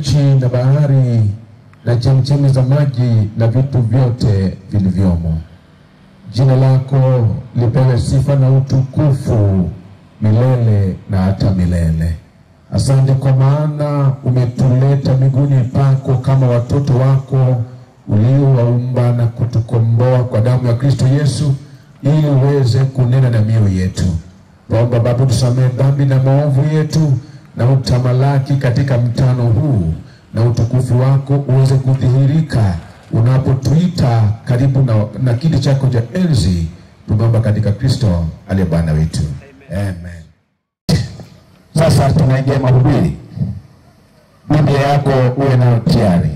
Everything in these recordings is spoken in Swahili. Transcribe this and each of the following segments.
nchi na bahari na chemchemi za maji na vitu vyote vilivyomo. Jina lako lipewe sifa na utukufu milele na hata milele. Asante kwa maana umetuleta miguuni pako kama watoto wako uliowaumba na kutukomboa kwa damu ya Kristo Yesu ili uweze kunena na mioyo yetu. Naomba Baba tusamehe dhambi na maovu yetu na utamalaki katika mtano huu na utukufu wako uweze kudhihirika unapotuita karibu na, na kiti chako cha enzi. Tumeomba katika Kristo aliye Bwana wetu Amen. Sasa tunaingia mahubiri. Biblia yako uwe nayo tayari,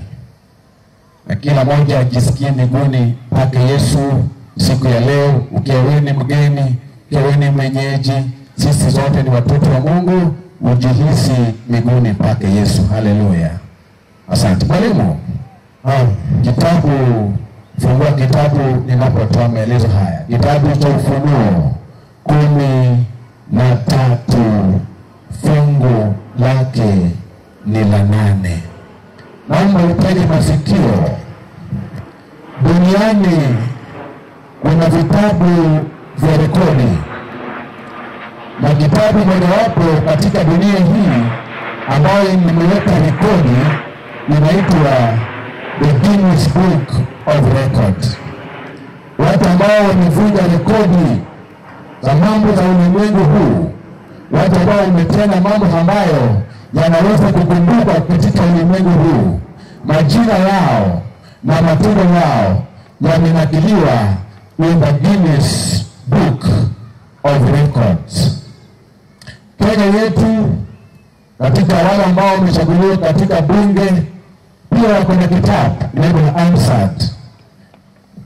na kila mmoja ajisikie miguni pake Yesu siku ya leo. Ukiwa wewe ni mgeni, ukiwa wewe ni mwenyeji, sisi zote ni watoto wa Mungu, ujihisi miguuni pake Yesu. Haleluya, asante mwalimu. Ah, kitabu fungua kitabu ninapotoa maelezo haya, kitabu cha Ufunuo kumi na tatu fungu lake ni la nane. Naomba utege masikio. Duniani kuna vitabu vya rekodi, na kitabu mojawapo katika dunia hii ambayo nimeweka rekodi inaitwa The Guinness Book of Records. Watu ambao wamevunja rekodi za mambo za ulimwengu huu, watu ambao wametenda mambo ambayo yanaweza kukumbukwa katika ulimwengu huu, majina yao na matendo yao yamenakiliwa in the Guinness Book of Records. Kenya yetu katika wale ambao wamechaguliwa katika bunge pia wako na kitabu AMSAT.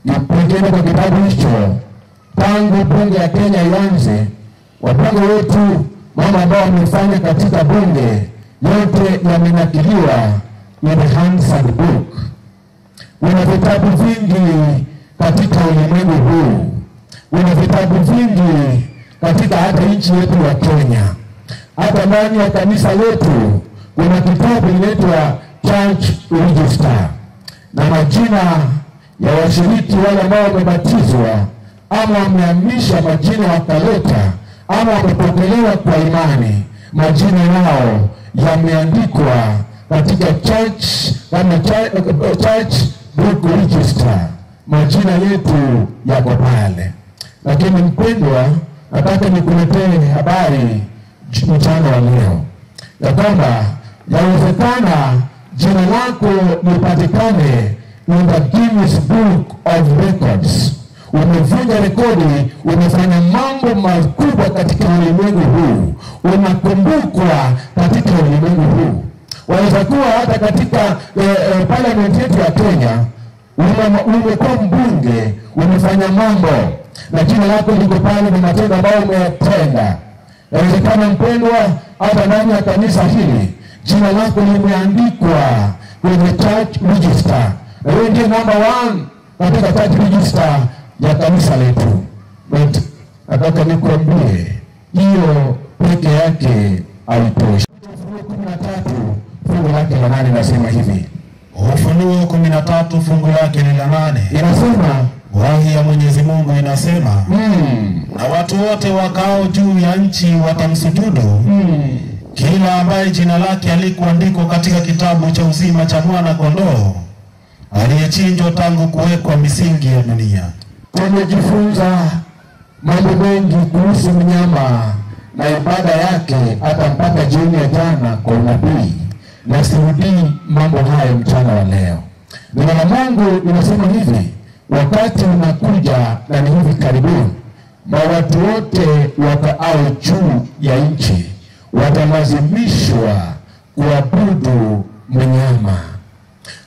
Na Pengine kwa kitabu hicho tangu bunge ya Kenya ianze, wabunge wetu mama ambao wamefanya katika bunge yote yamenakiliwa in the book. Kuna vitabu vingi katika ulimwengu huu, kuna vitabu vingi katika hata nchi yetu ya Kenya, hata ndani ya kanisa letu kuna kitabu inaitwa Church Register na majina ya washiriki wale ambao wamebatizwa ama wameamisha majina wakaleta ama wamepokelewa kwa imani, majina yao yameandikwa katika church kama church book register, majina yetu yako pale. Lakini mpendwa, nataka nikuletee habari mchana wa leo ya kwamba yawezekana jina lako lipatikane in the Guinness Book of Records. Umevunja rekodi, umefanya mambo makubwa katika ulimwengu huu, unakumbukwa katika ulimwengu huu. Waweza kuwa hata katika eh, eh, parliament yetu ya Kenya umekuwa mbunge, umefanya mambo na jina lako liko pale na matendo ambayo umeyatenda. Inawezekana mpendwa, hata ndani ya kanisa hili jina lako limeandikwa kwenye church register, wewe ndiye namba one katika church register ya kanisa letu. But nataka nikwambie hiyo peke yake haitoshi. Ufunuo kumi na tatu fungu lake la nane nasema hivi, Ufunuo kumi na tatu fungu lake ni la nane. inasema Wahi ya Mwenyezi Mungu inasema, mm, na watu wote wakao juu ya nchi watamsujudu mm, kila ambaye jina lake alikuandikwa katika kitabu cha uzima cha mwana kondoo aliyechinjwa tangu kuwekwa misingi ya dunia. tumejifunza mambo mengi kuhusu mnyama na ibada yake, hata mpaka jioni ya jana kwa unabii, na sirudii mambo hayo mchana wa leo. Neno la Mungu inasema hivi, wakati unakuja na ni hivi karibuni, na watu wote wakaao juu ya nchi watalazimishwa kuabudu mnyama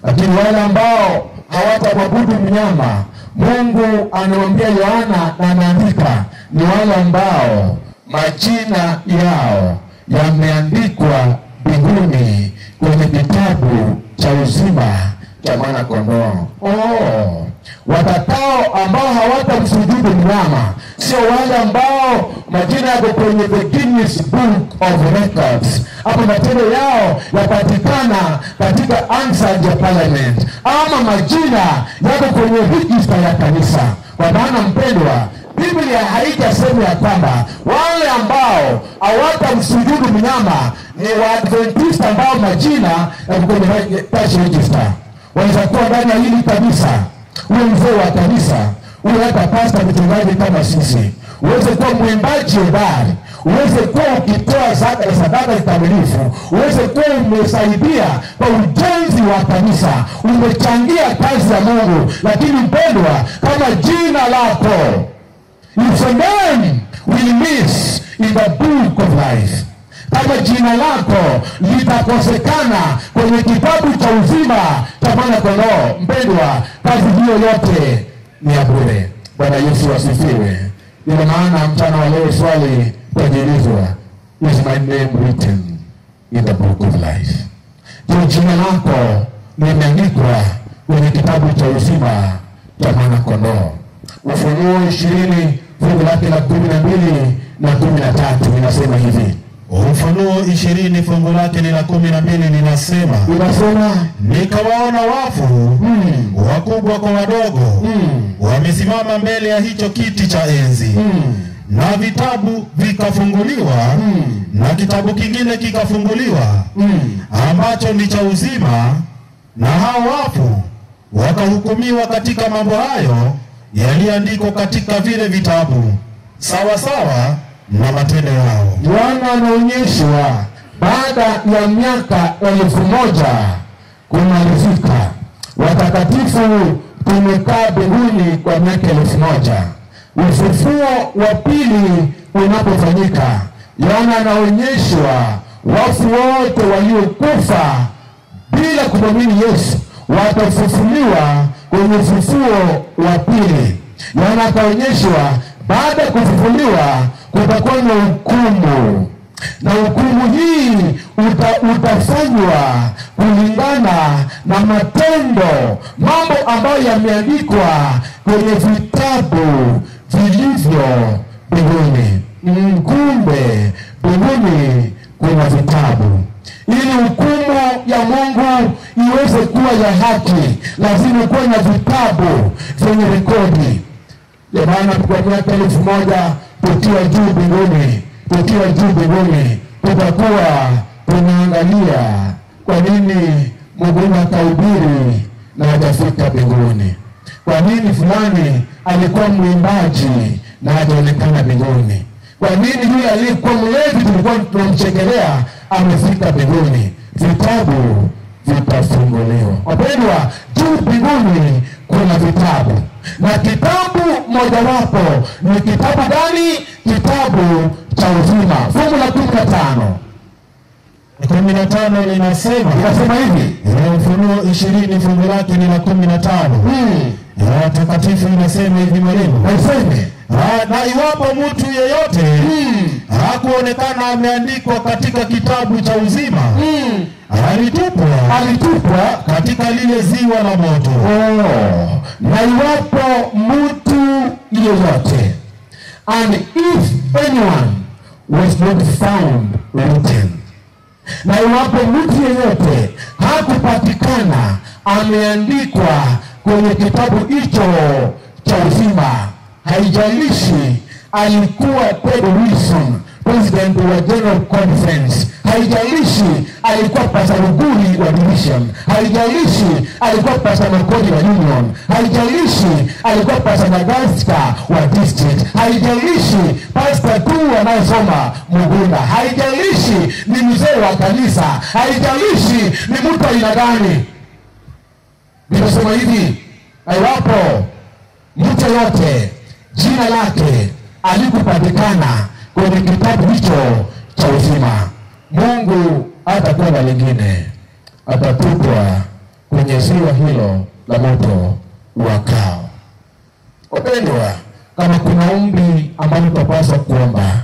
lakini wale ambao hawatamwabudu mnyama, Mungu anamwambia Yohana na anaandika ni wale ambao majina yao yameandikwa mbinguni kwenye kitabu cha uzima cha mwana kondoo. Oh, watakao ambao hawatamsujudu mnyama. Sio wale ambao majina yako kwenye the Guinness Book of Records. Hapo matendo yao yapatikana katika Ansad ya Parliament. Ama majina yako kwenye register ya kanisa. Kwa maana mpendwa Biblia haijasema ya kwamba wale ambao hawatamsujudu mnyama ni Waadventista ambao majina yako kwenye register. Wanaweza kuwa ndani ya hili kanisa, huyo mzee wa kanisa, uwe hata pasta, mchungaji kama sisi, uweze kuwa mwimbaji hodari, uweze kuwa ukitoa zaka na sadaka kikamilifu, uweze kuwa umesaidia kwa ujenzi wa kanisa, umechangia kazi ya Mungu, lakini mpendwa, kama jina lako your name will miss in the book of life kama jina lako litakosekana kwenye kitabu cha uzima. Cha mwana kondoo mpendwa kazi hiyo yote ni ya bure. Bwana yesu asifiwe. Ina maana mchana wa leo swali tajiulizwa is my name written in the book of life. Je jina lako limeandikwa kwenye kitabu cha uzima? Cha mwana kondoo ufunuo ishirini fungu lake la kumi na mbili na kumi na tatu inasema hivi Ufunuo ishirini fungu lake ni la kumi na mbili linasema inasema nikawaona wafu mm, wakubwa kwa wadogo mm, wamesimama mbele ya hicho kiti cha enzi. Mm, na vitabu vikafunguliwa Mm. na kitabu kingine kikafunguliwa mm. ambacho ni cha uzima na hao wafu wakahukumiwa katika mambo hayo yaliyoandikwa katika vile vitabu. Sawasawa sawa na matendo yao Yohana anaonyeshwa baada ya miaka elfu moja kumalizika, watakatifu tumekaa mbinguni kwa miaka elfu moja ufufuo wa pili unapofanyika, Yohana anaonyeshwa wafu wote waliokufa bila kumwamini Yesu watafufuliwa kwenye ufufuo wa pili. Yohana akaonyeshwa baada ya kufufuliwa kutakuwa na hukumu, na hukumu hii uta, utafanywa kulingana na matendo, mambo ambayo yameandikwa kwenye vitabu vilivyo mbinguni. Kumbe mbinguni kuna vitabu ili hukumu ya Mungu iweze kuwa ya haki, lazima kuwe na vitabu vyenye rekodi. Ndio maana kwa miaka elfu moja tukiwa juu mbinguni, tukiwa juu mbinguni, tutakuwa tunaangalia kwa nini Mungu akahubiri na hajafika mbinguni. Kwa nini fulani alikuwa mwimbaji na hajaonekana mbinguni? Kwa nini yule aliyekuwa mlevi tulikuwa tunamchekelea amefika mbinguni? Vitabu vitafunguliwa. Wapendwa, juu mbinguni kuna vitabu, na kitabu mojawapo ni kitabu gani? Kitabu cha uzima, fungu la kumi na tano kumi na tano linasema inasema hivi Ufunuo ishirini fungu lake ni la kumi na tano. Takatifu ya watakatifu inasema hivi mwalimu naiseme Ah, na iwapo mtu yeyote hmm, hakuonekana ameandikwa katika kitabu cha uzima hmm, alitupwa alitupwa katika lile ziwa la moto. Oh, na iwapo mtu yeyote and if anyone was not found written, na iwapo mtu yeyote hakupatikana ameandikwa kwenye kitabu hicho cha uzima, haijalishi alikuwa Ted Wilson president wa General Conference, haijalishi alikuwa Pastor Ruguri wa division, haijalishi alikuwa Pastor Makoni wa union, haijalishi alikuwa Pastor Nagaska wa district, haijalishi pasta tu anayesoma Mugunda, haijalishi ni mzee wa kanisa, haijalishi ni mtu aina gani. Nimesema hivi, iwapo mtu yote jina lake alikupatikana kwenye kitabu hicho cha uzima, Mungu hatakuwa na lingine, atatupwa kwenye ziwa hilo la moto wakao. Wapendwa, kama kuna ombi ambalo tutapaswa kuomba,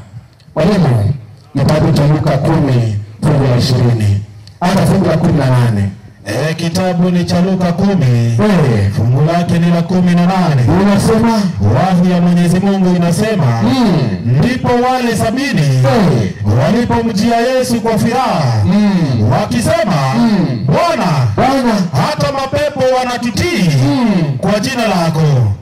mwalimu, kitabu cha Luka kumi fungu la ishirini hata fungu la kumi na nane E, kitabu ni cha Luka kumi Eh, fungu lake ni la kumi na nane unasema wahi ya Mwenyezi Mungu inasema Mm. ndipo wale sabini Eh. walipomjia Yesu kwa furaha Mm. wakisema Mm. Bwana, Bwana hata mapepo wanatutii Mm. kwa jina lako.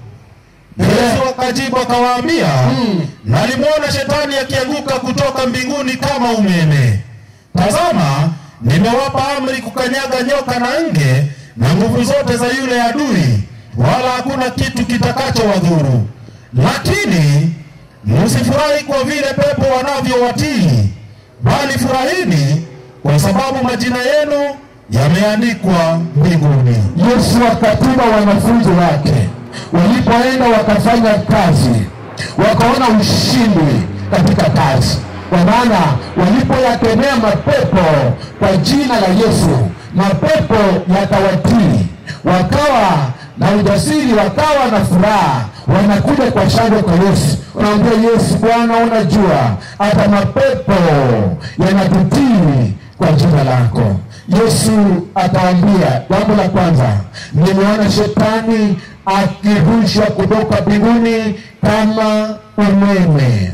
Yesu akajibu akawaambia, Mm. nalimwona shetani akianguka kutoka mbinguni kama umeme. Tazama, nimewapa amri kukanyaga nyoka na nge na nguvu zote za yule adui, wala hakuna kitu kitakacho wadhuru. Lakini msifurahi kwa vile pepo wanavyowatii, bali furahini kwa sababu majina yenu yameandikwa mbinguni. Yesu akatuma wanafunzi wake, walipoenda wakafanya kazi, wakaona ushindi katika kazi, kwa maana walipoyakemea mapepo kwa jina la Yesu, mapepo yakawatii, wakawa na ujasiri, wakawa na furaha, wanakuja kwa shangwe kwa Yesu, wanaambia Yesu, Bwana, unajua hata mapepo yanatutii kwa jina lako. Yesu ataambia jambo la kwanza, nimeona shetani akirushwa kutoka mbinguni kama umeme.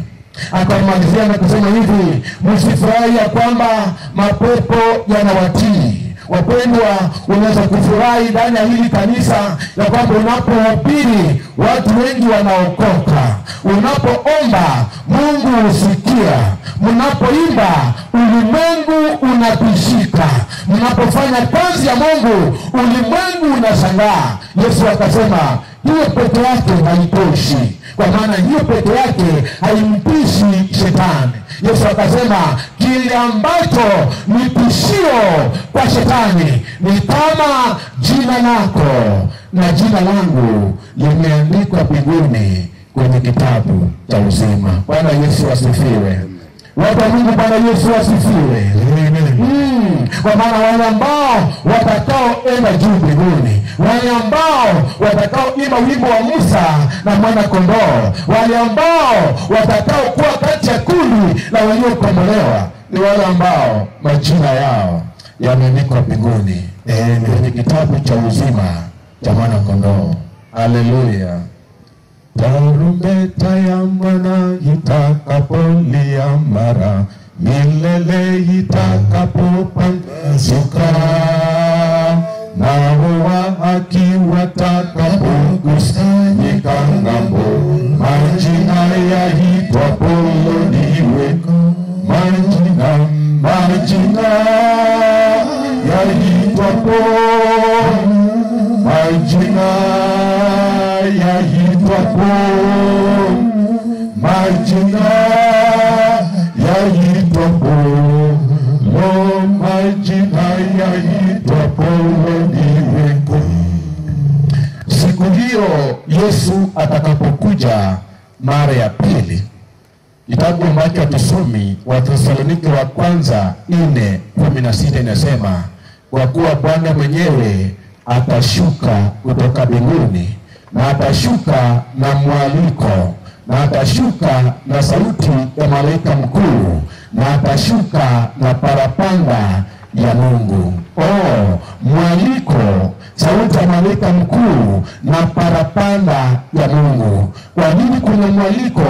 Akamalizia na kusema hivi, msifurahi ya kwamba mapepo yanawatii. Wapendwa, unaweza kufurahi ndani ya hili kanisa ya kwamba unapohubiri watu wengi wanaokoka, unapoomba Mungu husikia, mnapoimba ulimwengu unatishika, mnapofanya kazi ya Mungu ulimwengu unashangaa. Yesu akasema hiyo peke yake haitoshi, kwa maana hiyo peke yake haimtishi shetani. Yesu akasema kile ambacho ni tishio kwa shetani ni kama jina lako na jina langu limeandikwa mbinguni kwenye kitabu cha uzima. Bwana Yesu asifiwe. Watu wa Mungu, Bwana Yesu asifiwe. Mm, kwa maana wale ambao watakaoenda juu mbinguni, wale ambao watakaoimba wimbo wa Musa na mwana kondoo, wale ambao watakaokuwa kati ya kundi la waliokombolewa ni wale ambao majina yao yameandikwa mbinguni kwenye kitabu cha uzima cha mwana kondoo. Haleluya! Tarumbeta ya Bwana itakapolia mara milele itakapopambazuka, nao haki watakapokusanyika ng'ambo, majina yaitwapo liweko, majina majina yaitwapo majina yaitwapo majina yaitwapo lo majina yaitwapo niweko Siku hiyo Yesu atakapokuja mara ya pili, kitabu ambacho hatusomi Wathesalonike wa kwanza nne kumi na sita inasema kwa kuwa Bwana mwenyewe atashuka kutoka mbinguni na atashuka na mwaliko na atashuka na sauti ya malaika mkuu na atashuka na parapanda ya Mungu. Oh, mwaliko, sauti ya malaika mkuu na parapanda ya Mungu. Kwa nini kuna mwaliko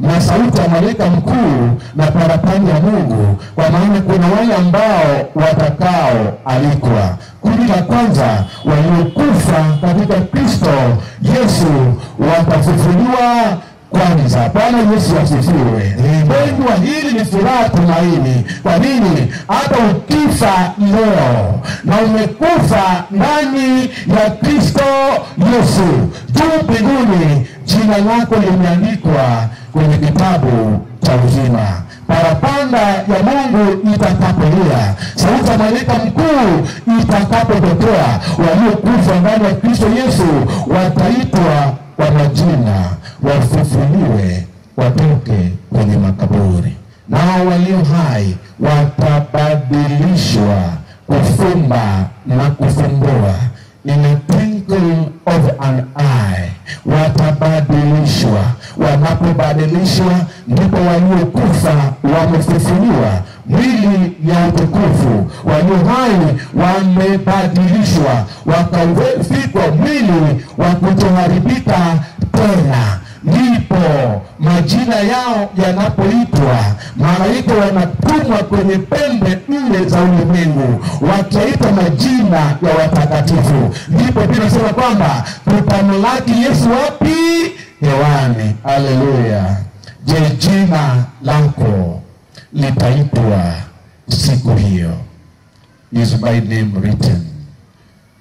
na sauti ya malaika mkuu na parapanda ya Mungu? Kwa maana kuna wale ambao watakao alikwa. Kundi la kwanza waliokufa katika Kristo Yesu watafufuliwa kwanza. Bwana Yesu asifiwe. Pendwa, hili ni furaha tumaini. Kwa nini? Hata ukifa leo na umekufa ndani ya Kristo Yesu, juu mbinguni jina lako limeandikwa kwenye kitabu cha uzima. Parapanda ya Mungu itakapolia, sauti ya malaika mkuu itakapotokea, waliokufa ndani ya Kristo Yesu wataitwa kwa majina, wafufuliwe, watoke kwenye makaburi, nao walio hai watabadilishwa kufumba na kufumbua, in a twinkle of an eye watabadilishwa. Wanapobadilishwa ndipo waliokufa wamefufuliwa, mwili ya utukufu. Walio hai wamebadilishwa, wakavikwa mwili wa kutoharibika tena ndipo majina yao yanapoitwa, malaika wanatumwa kwenye pembe nne za ulimwengu wakiaita majina ya watakatifu. Ndipo pia nasema kwamba tutamlaki Yesu wapi? Hewani. Haleluya! Je, jina lako litaitwa siku hiyo? Is my name written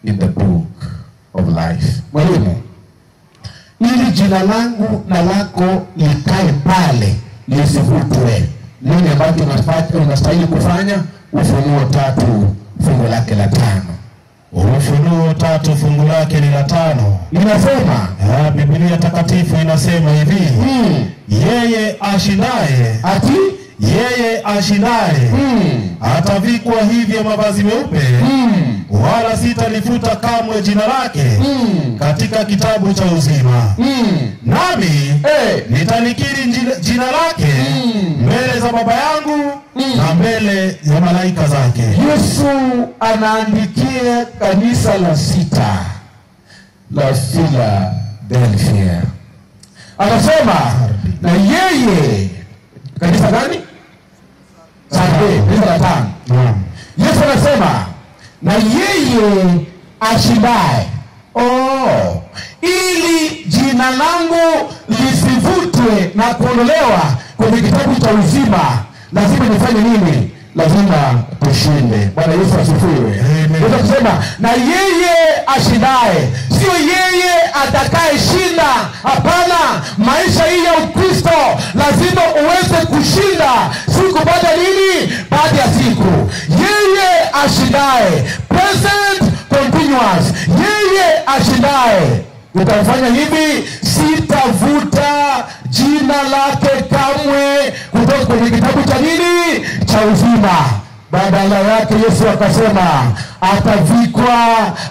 in the book of life? Mwalimu, ili jina langu na lako likae pale lisivutwe. Nini ambacho unastahili kufanya? Ufunuo tatu fungu lake la tano Ufunuo tatu fungu lake ni la tano. inasema Ah, Biblia takatifu inasema hivi, hmm, yeye ashindaye, ati yeye ashindaye mm. atavikwa hivyo mavazi meupe, mm. wala sitalifuta kamwe jina lake mm. katika kitabu cha uzima, mm. nami hey. nitalikiri jina- jina lake Mm. mbele za Baba yangu Mm. na mbele ya malaika zake. Yesu anaandikia kanisa la sita la Philadelphia, anasema na yeye, kanisa gani? Tano. Yesu anasema na yeye ashindaye, oh, ili jina langu lisivutwe na kuondolewa kwenye kitabu cha uzima, lazima nifanye nini? Lazima tushinde. Bwana Yesu asifiwe. Amen. Kusema na yeye ashindaye, sio yeye atakayeshinda. Hapana, maisha hii ya Ukristo lazima uweze kushinda siku baada nini, baada ya siku. Yeye ashindaye, present continuous, yeye ashindaye. Utafanya hivi, sitavuta jina lake kamwe kutoka kwenye kitabu cha nini, cha uzima. Badala yake Yesu akasema atavikwa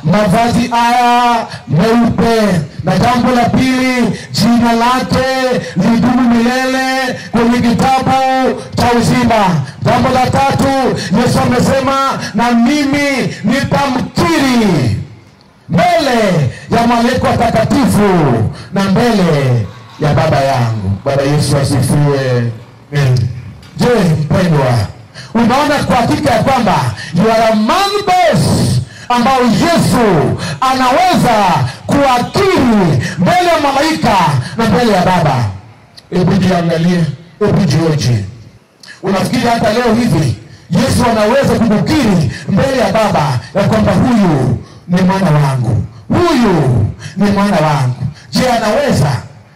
mavazi haya meupe, na jambo la pili, jina lake lidumu milele kwenye kitabu cha uzima. Jambo la tatu, Yesu amesema na mimi nitamkiri mbele ya malaika watakatifu na mbele ya Baba yangu. Bwana Yesu asifiwe. Je, mpendwa, unaona kwa hakika ya kwamba you ambao Yesu anaweza kuakiri mbele ya malaika na mbele ya Baba. Hebu jiangalie, hebu jioji Unafikiri hata leo hivi Yesu anaweza kukukiri mbele ya Baba ya kwamba huyu ni mwana wangu, huyu ni mwana wangu? Je, anaweza?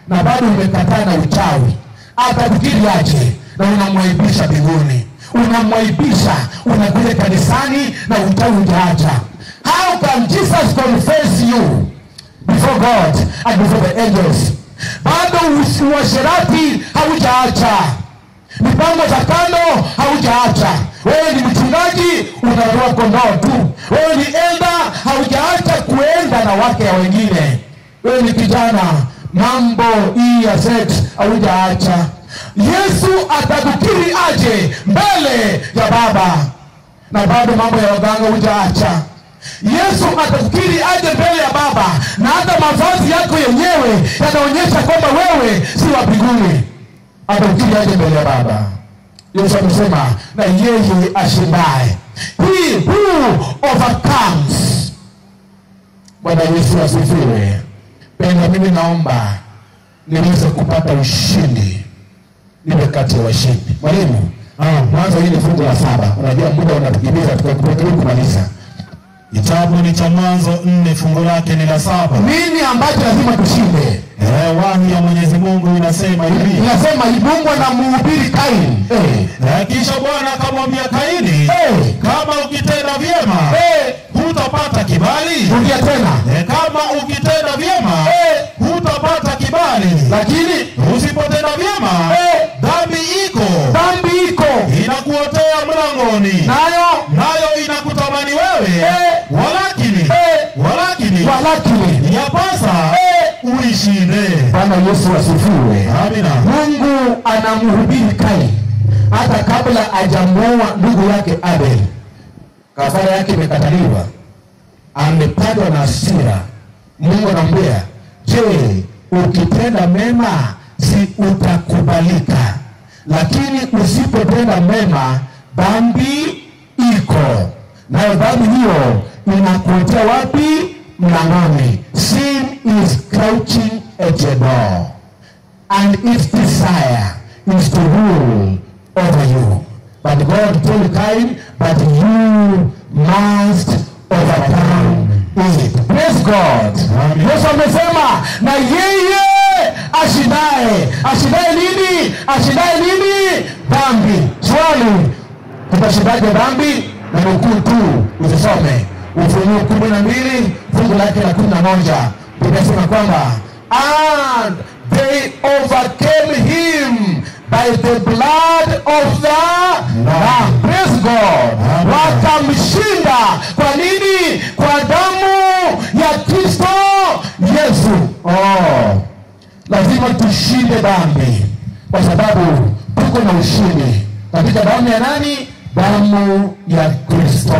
Na bado umekataa na uchawi, atakukiri aje? Na unamwaibisha mbinguni, unamwaibisha, unakuja kanisani na utai hujaacha. How can Jesus confess you before God and before the angels? Bado uasherati haujaacha mipango za kando haujaacha. Wewe ni mchungaji, unaroa kondoo tu. Wewe ni enda haujaacha kuenda na wake ya wengine. Wewe ni kijana, mambo hii ya sex haujaacha. Yesu atakukiri aje mbele ya Baba, na bado mambo ya waganga hujaacha. Yesu atakukiri aje mbele ya Baba, na hata mavazi yako yenyewe yanaonyesha kwamba wewe si wa mbinguni aje mbele ya Baba. Yesu amesema na yeye ashindaye, he who overcomes. Bwana Yesu asifiwe. Penda, mimi naomba niweze kupata ushindi, niwe kati ya washindi. Mwalimu, mwanzo hii ni fungu la saba, unajua muda unatukimbiza, tukakaribu kumaliza. Kitabu ni cha Mwanzo nne fungu lake ni la saba. Nini ambacho lazima tushinde? Eh, wahi ya Mwenyezi Mungu inasema hivi, Inasema Mungu anamhubiri Kaini, eh, na kisha Bwana akamwambia Kaini, eh, kama ukitenda vyema eh, hutapata kibali, rudia tena, Eh, kama ukitenda vyema eh, hutapata kibali, lakini usipotenda vyema eh, iko dhambi iko inakuotea mlangoni, nayo nayo inakutamani wewe, Eh. walakini Eh. walakini walakini yapasa eh, uishinde. Bwana Yesu asifiwe. Amina. Mungu anamhubiri Kaini hata kabla hajamuoa ndugu yake Abel. Kafara yake imekataliwa, amepatwa na hasira. Mungu anamwambia, je, ukitenda mema si utakubalika, lakini usipotenda mema dhambi iko nayo, dhambi hiyo inakuletea wapi? Mlangoni. Sin is crouching at your door and its desire is to rule over you. But God told Cain, but you must overcome. Praise God. Yesu amesema na yeye ashindaye, ashindaye nini? Ashindaye nini? Dhambi. Swali, utashindaje dhambi? Na nukuu tu usisome Ufunuo kumi na mbili fungu lake la kumi na moja inasema kwamba and they overcame him by the blood of the Lamb. Praise God. Wakamshinda kwa nini? Kwa damu ya Kristo Yesu. Oh, lazima tushinde dhambi kwa sababu tuko na ushindi katika damu ya nani? Damu ya Kristo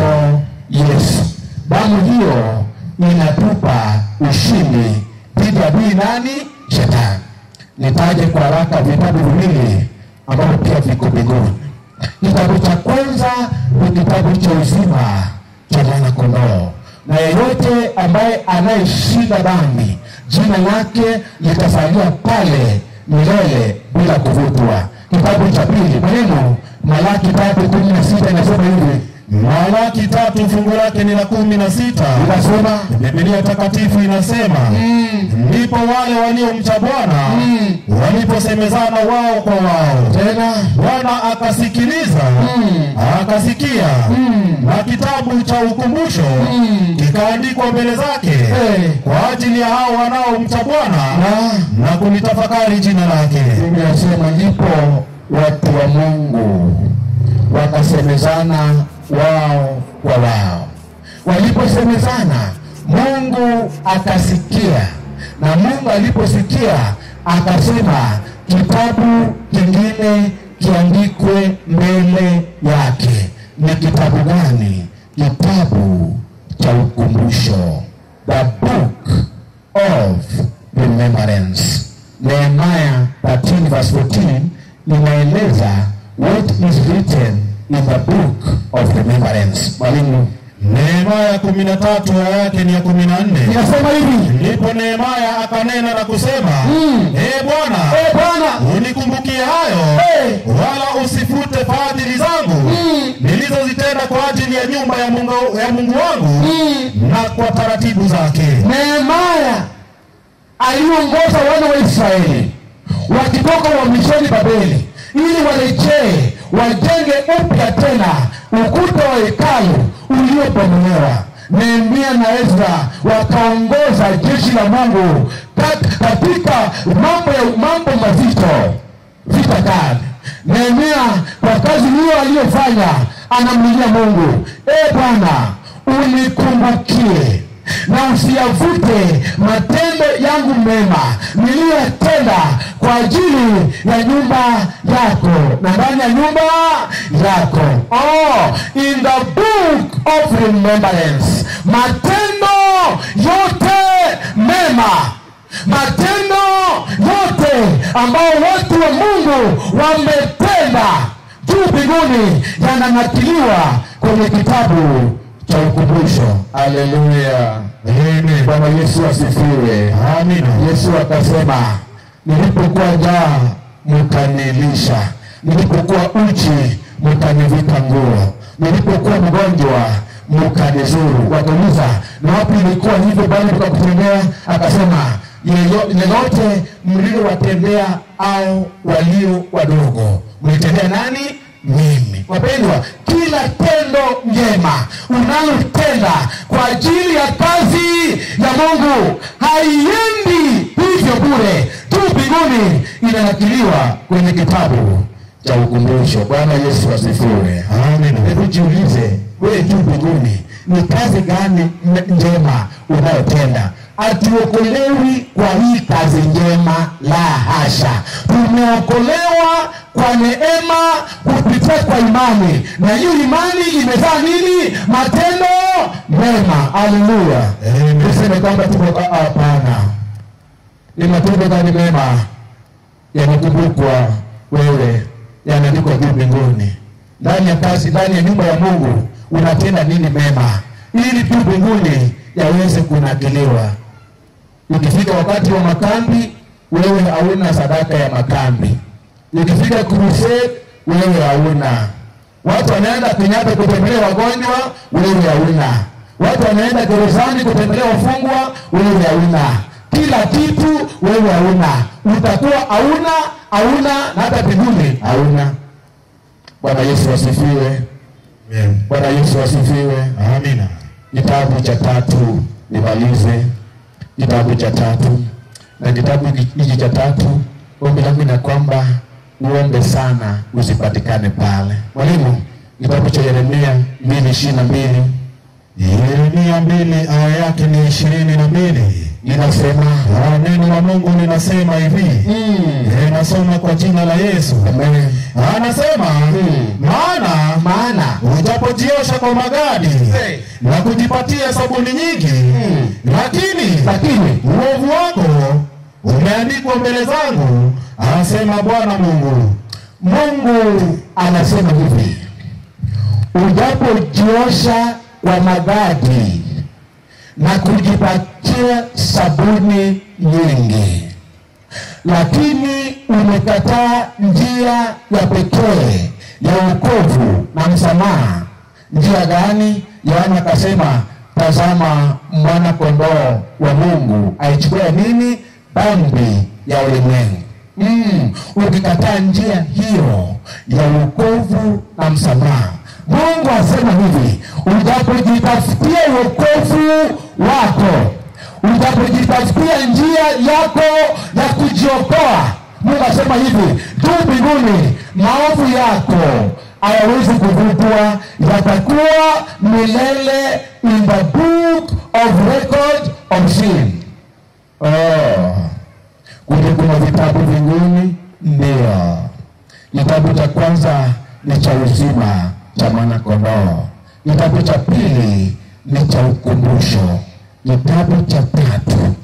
Yesu. Damu hiyo inatupa ushindi dhidi ya adui nani? Shetani. Nitaje kwa haraka vitabu viwili ambavyo pia viko mbinguni. Kitabu cha kwanza ni kitabu cha uzima cha mwanakondoo, na yeyote ambaye anayeshinda dhambi jina lake litasalia pale milele bila kuvutwa. Kitabu cha pili, maneno Malaki tatu kumi na sita inasema hivi, Malaki tatu fungu lake ni la kumi na sita. inasema Biblia takatifu inasema ndipo mm. wale waliomcha Bwana mm. waliposemezana wao kwa wao, tena Bwana akasikiliza mm. akasikia, mm. na kitabu cha ukumbusho mm. kikaandikwa mbele zake hey. kwa ajili ya hao wanaomcha Bwana na na kulitafakari jina lake. inasema ndipo watu wa Mungu wakasemezana wao kwa wao. Waliposemezana, Mungu akasikia, na Mungu aliposikia akasema kitabu kingine kiandikwe mbele yake. Ni kitabu gani? Kitabu cha ukumbusho, the book of remembrance. Nehemiah 13 verse 14 inaeleza what is written in the book of remembrance. Mwalimu, Nehemaya kumi na tatu aya yake ni ya kumi na nne. inasema hivi: Ndipo Nehemaya akanena na kusema, ee Bwana, Eh Bwana, unikumbukie hayo hey. wala usifute fadhili zangu nilizozitenda kwa ajili ya nyumba ya Mungu, ya Mungu wangu na kwa taratibu zake. Nehemaya aliongoza wana wa Israeli wakitoka uhamishoni Babeli ili warejee wajenge upya tena ukuta wa hekalu uliobomolewa. Nehemia na Ezra wakaongoza jeshi la Mungu katika mambo ya mambo mazito vita kali. Nehemia kwa kazi hiyo aliyofanya anamlilia Mungu, e Bwana unikumbukie na usiyavute matendo yangu mema niliyotenda kwa ajili ya nyumba yako na ndani ya nyumba yako. Oh, in the book of remembrance, matendo yote mema. Matendo yote ambao watu wa Mungu wametenda juu mbinguni yananakiliwa kwenye kitabu cha ukumbusho. Haleluya, Amen. Bwana Yesu asifiwe. Amina. Yesu akasema, nilipokuwa njaa mkanilisha, nilipokuwa uchi mkanivika nguo, nilipokuwa mgonjwa mkanizuru. Wakauliza, na wapi ilikuwa hivyo bali tukakutendea? Akasema, "Yeyo- yeyote mliowatendea au walio wadogo mlitendea nani? Mimi. Wapendwa, kila tendo njema unalotenda kwa ajili ya kazi ya Mungu haiendi hivyo bure tu mbinguni, inanakiliwa kwenye kitabu cha ukumbusho. Bwana Yesu asifiwe. Amina. Hebu jiulize wewe tu mbinguni, ni kazi gani njema unayotenda hatuokolewi kwa hii kazi njema, la hasha. Tumeokolewa kwa neema kupitia kwa imani, na hiyo imani imezaa nini? Matendo mema. aleluya. Tuseme kwamba tuko hapana, ni matendo gani mema yamekumbukwa wewe, yanaandikwa juu mbinguni, ndani ya kazi, ndani ya nyumba ya Mungu unatenda nini mema, ili tu mbinguni yaweze kunakiliwa. Ikifika wakati wa makambi, wewe hauna sadaka ya makambi. Ikifika crusade, wewe hauna. Watu wanaenda Kenyatta kutembelea wagonjwa, wewe hauna. Watu wanaenda gerezani kutembelea wafungwa, wewe hauna. Kila kitu wewe hauna, utakuwa hauna, hauna na hata mbinguni hauna. Bwana Yesu asifiwe. Amen. Bwana Yesu asifiwe. Amina. Kitabu cha tatu, nimalize kitabu cha tatu. Na kitabu hiki cha tatu, ombi langu ni kwamba uombe sana usipatikane pale. Mwalimu, kitabu cha Yeremia mbili ishirini na mbili Yeremia mbili aya yake ni ishirini na mbili. Inasema Na neno la Mungu linasema hivi, mm, nasoma kwa jina la Yesu. amen. Anasema maana Maana ujapojiosha kwa magadi Hey. na kujipatia sabuni nyingi, lakini lakini uovu wako umeandikwa mbele zangu, anasema Bwana Mungu. Mungu anasema hivi, ujapojiosha kwa magadi na kujipatia sabuni nyingi, lakini umekataa njia ya pekee ya wokovu na msamaha. Njia gani? Yohana akasema, tazama mwana kondoo wa Mungu aichukua nini? Dhambi ya ulimwengu. Mm, ukikataa njia hiyo ya wokovu na msamaha, Mungu asema hivi, ujapojitafutia wokovu wako, ujapojitafutia njia yako ya kujiokoa, Mungu asema hivi, tu mbinguni maovu yako hayawezi kuvutwa, yatakuwa milele in the book of record of sin. Oh. Kuna vitabu vinguni, ndio. Kitabu cha kwanza ni cha uzima cha mwanakondoo. Kitabu cha pili ni cha ukumbusho. Kitabu cha tatu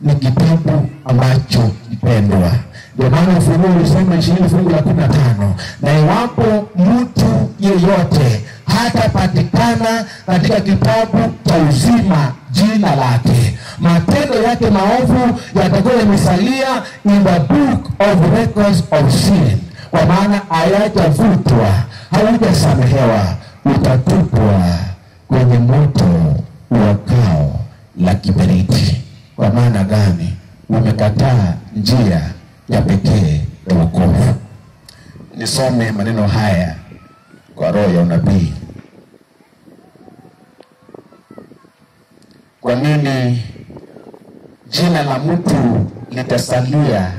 ni kitabu ambacho kipendwa. ndio maana Ufunuo ulisema ishirini fungu la kumi na tano na iwapo mtu yeyote hatapatikana katika kitabu cha uzima jina lake, matendo yake maovu yatakuwa yamesalia in the book of records of sin, kwa maana hayajavutwa, haujasamehewa, utatupwa kwenye moto uwakao la kiberiti. Kwa maana gani? Umekataa njia ya pekee ya wokovu. Nisome maneno haya kwa roho ya unabii. Kwa nini jina la mtu litasalia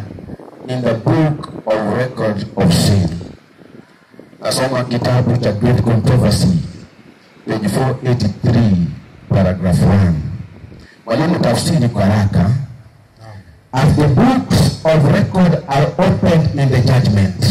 in the book of record of sin? Nasoma kitabu cha Great Controversy page 483 paragraph 1. Mwalimu tafsiri kwa haraka. As the books of record are opened in the judgment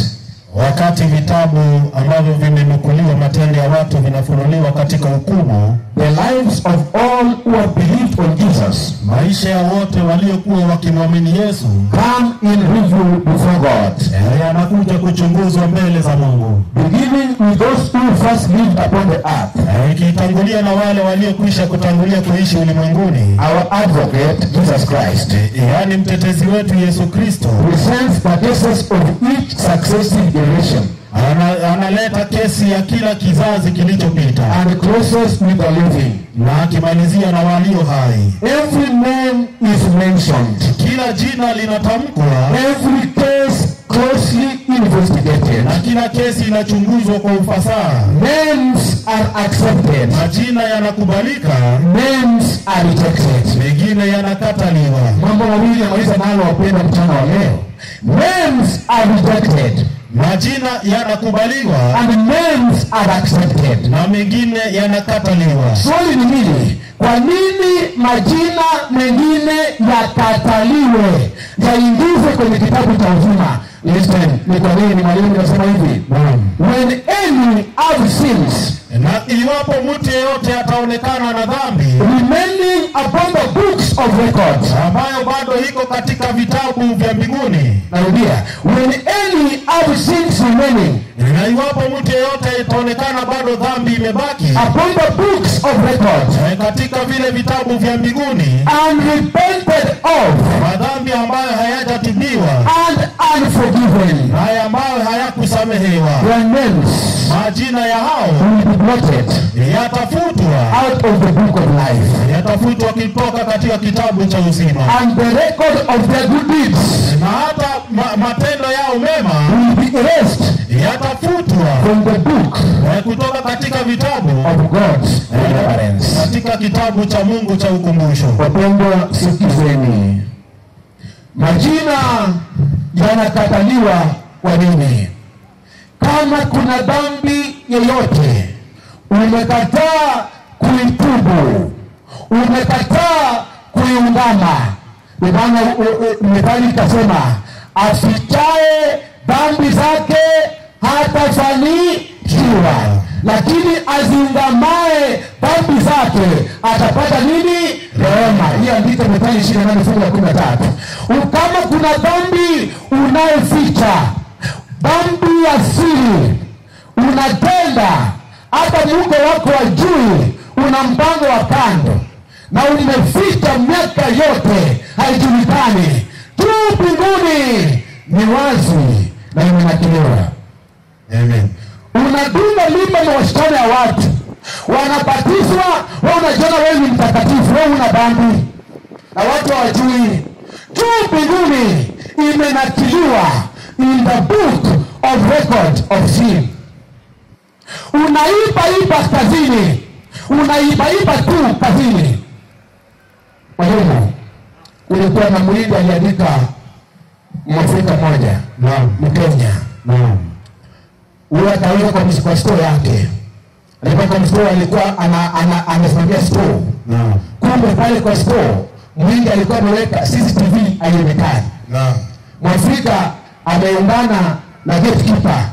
Wakati vitabu ambavyo vimenukuliwa matendo ya watu vinafunuliwa katika hukumu, the lives of all who have believed on Jesus maisha ya wote waliokuwa wakimwamini Yesu. come in review before God. yanakuja kuchunguzwa mbele za Mungu, beginning with those who first lived upon the earth. Ikitangulia na wale waliokwisha kutangulia kuishi ulimwenguni, Our advocate, Jesus Christ, yaani mtetezi wetu Yesu Kristo. Presents the cases of each successive generation analeta kesi ya kila kizazi kilichopita and crosses with the living. na akimalizia na walio hai. Every name is mentioned, Kila jina linatamkwa every case closely investigated. na kila kesi inachunguzwa kwa ufasaha. Names are accepted, Majina yanakubalika, names are rejected. mengine yanakataliwa. Mambo mawili yamaliza nalo wapenda mchana wa leo. Names are rejected. Majina yanakubaliwa and names are accepted. na mengine yanakataliwa. Swali ni hili, kwa nini majina mengine yakataliwe yaingizwe kwenye kitabu cha uzima? Listen, ni kwa nini mwalimu nasema hivi? When any have sins Na iwapo mtu yeyote ataonekana na dhambi remaining upon the books of records. ambayo bado iko katika vitabu vya mbinguni, Narudia, when any have sins remaining na iwapo mtu yeyote itaonekana bado dhambi imebaki upon the books of records katika vile vitabu vya mbinguni, and repented of madhambi ambayo hayajatibiwa and unforgiven, haya ambayo hayakusamehewa, their names. majina ya hao blotted yatafutwa, out of the book of life, yatafutwa kitoka katika kitabu cha uzima, and the record of their good deeds na hata ma matendo yao mema will be erased yatafutwa from the book eh, kutoka katika vitabu of God's remembrance. katika kitabu cha Mungu cha ukumbusho. Wapendwa, sikizeni, majina yanakataliwa kwa nini? Kama kuna dhambi yoyote umekataa kuitubu, umekataa kuiungama, methali ikasema afichaye dhambi zake hatafanikiwa, lakini aziungamae dhambi zake atapata nini? Rehema. Hiyo andiko Methali ishirini na nane fungu la kumi na tatu. Kama kuna dhambi unayoficha, dhambi ya siri unatenda, hata muko wako wajui, una mpango wa kando na umeficha miaka yote haijulikani, tu mbinguni ni wazi na imenakiliwa. Amen. Unadunga na wasichana ya watu wanabatizwa, wewe unajiona wewe ni mtakatifu, wewe una dhambi na watu hawajui. Juu mbinguni imenakiliwa in the book of record of sin. Unaibaiba kazini, unaibaiba tu kazini. Mwalimu, ulikuwa na mwili aliandika Mwafrika moja Mkenya huyo akaweka kwa store yake. Alikuwa kwa store, alikuwa ana, ana, anasimamia. Naam. Kumbe pale kwa store mwingi alikuwa ameweka CCTV haionekani. Mwafrika ameungana na gatekeeper,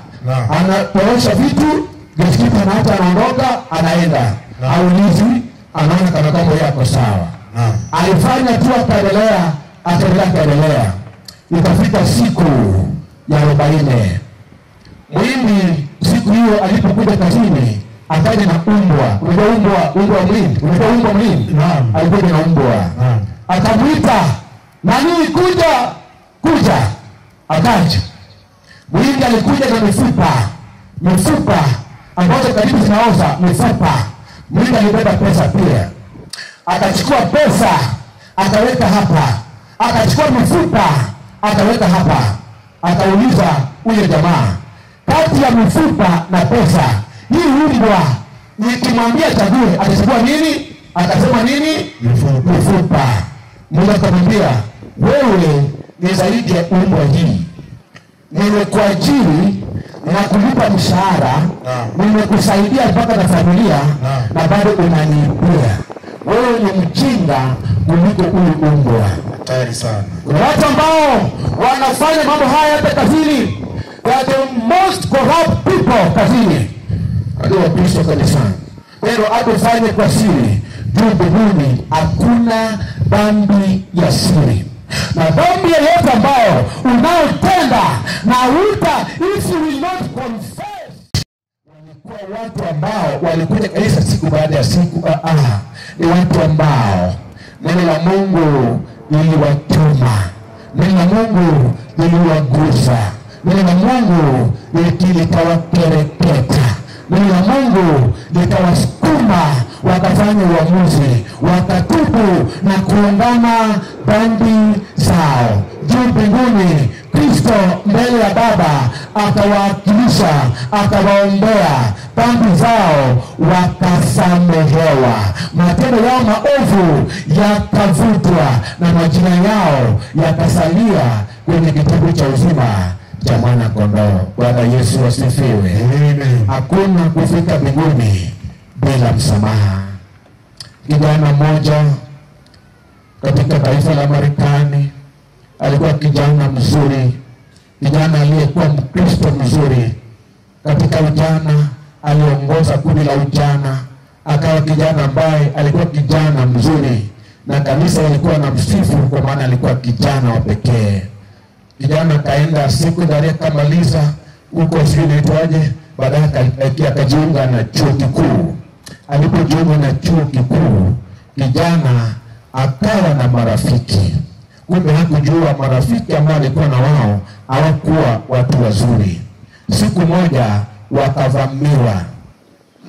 anatorosha vitu, gatekeeper anaacha anaondoka, anaenda aulizi, anaona kana mambo yako sawa. Naam. Alifanya tu akaendelea, akaendelea, akaendelea, ikafika siku ya arobaini Mwindi siku hiyo alipokuja kazini akaja na umbwa. Unajua umbwa, umbwa wa mlindi, unajua umbwa mlindi? Naam. Alikuja na umbwa, akamwita nani, kuja kuja, akaja. Mwindi alikuja na mifupa, mifupa ambazo karibu zinaoza, mifupa. Mwindi alibeba pesa pia, akachukua pesa akaweka hapa, akachukua mifupa akaweka hapa, akauliza huyo jamaa, kati ya mifupa na pesa, hii umbwa nikimwambia chague atachagua nini? Akasema nini? Mifupa. Mungu akamwambia wewe ni zaidi ya umbwa hii, nimekuajiri na kulipa mshahara, nimekusaidia mpaka na familia na bado unaniibia. Wewe ni mjinga kuliko huyu umbwa. Hatari sana. Kuna watu ambao wanafanya mambo haya hapa kazini, they are the most corrupt people kazini, Wakristo kanisani. Pero atufanye kwa siri, juu mbinguni hakuna dhambi ya siri, na dhambi yoyote ambayo unaotenda na uta walikuwa watu ambao walikuja kanisa siku baada ya siku. Ah, ah, ni watu ambao neno la Mungu liliwatuma, neno la Mungu liliwagusa, neno la Mungu likawakereketa, neno la Mungu likawasukuma wakafanya uamuzi, wakatubu na kuungama dhambi zao juu mbinguni. Kristo mbele ya Baba akawawakilisha, akawaombea dhambi zao, wakasamehewa, matendo yao maovu yakavutwa, na majina yao yakasalia kwenye kitabu cha uzima cha mwana kondoo. Bwana Yesu asifiwe. Amen. Hakuna kufika mbinguni bila msamaha. Kijana mmoja katika taifa la Marekani alikuwa kijana mzuri, kijana aliyekuwa Mkristo mzuri. Katika ujana aliongoza kundi la ujana, akawa kijana ambaye alikuwa kijana mzuri, na kanisa ilikuwa na msifu kwa maana alikuwa kijana wa pekee. Kijana akaenda sekondari akamaliza huko, sijui inaitwaje, baadaye akajiunga na chuo kikuu. Alipojiunga na chuo kikuu, kijana akawa na marafiki, kumbe hakujua marafiki ambao alikuwa na wao hawakuwa watu wazuri. Siku moja wakavamiwa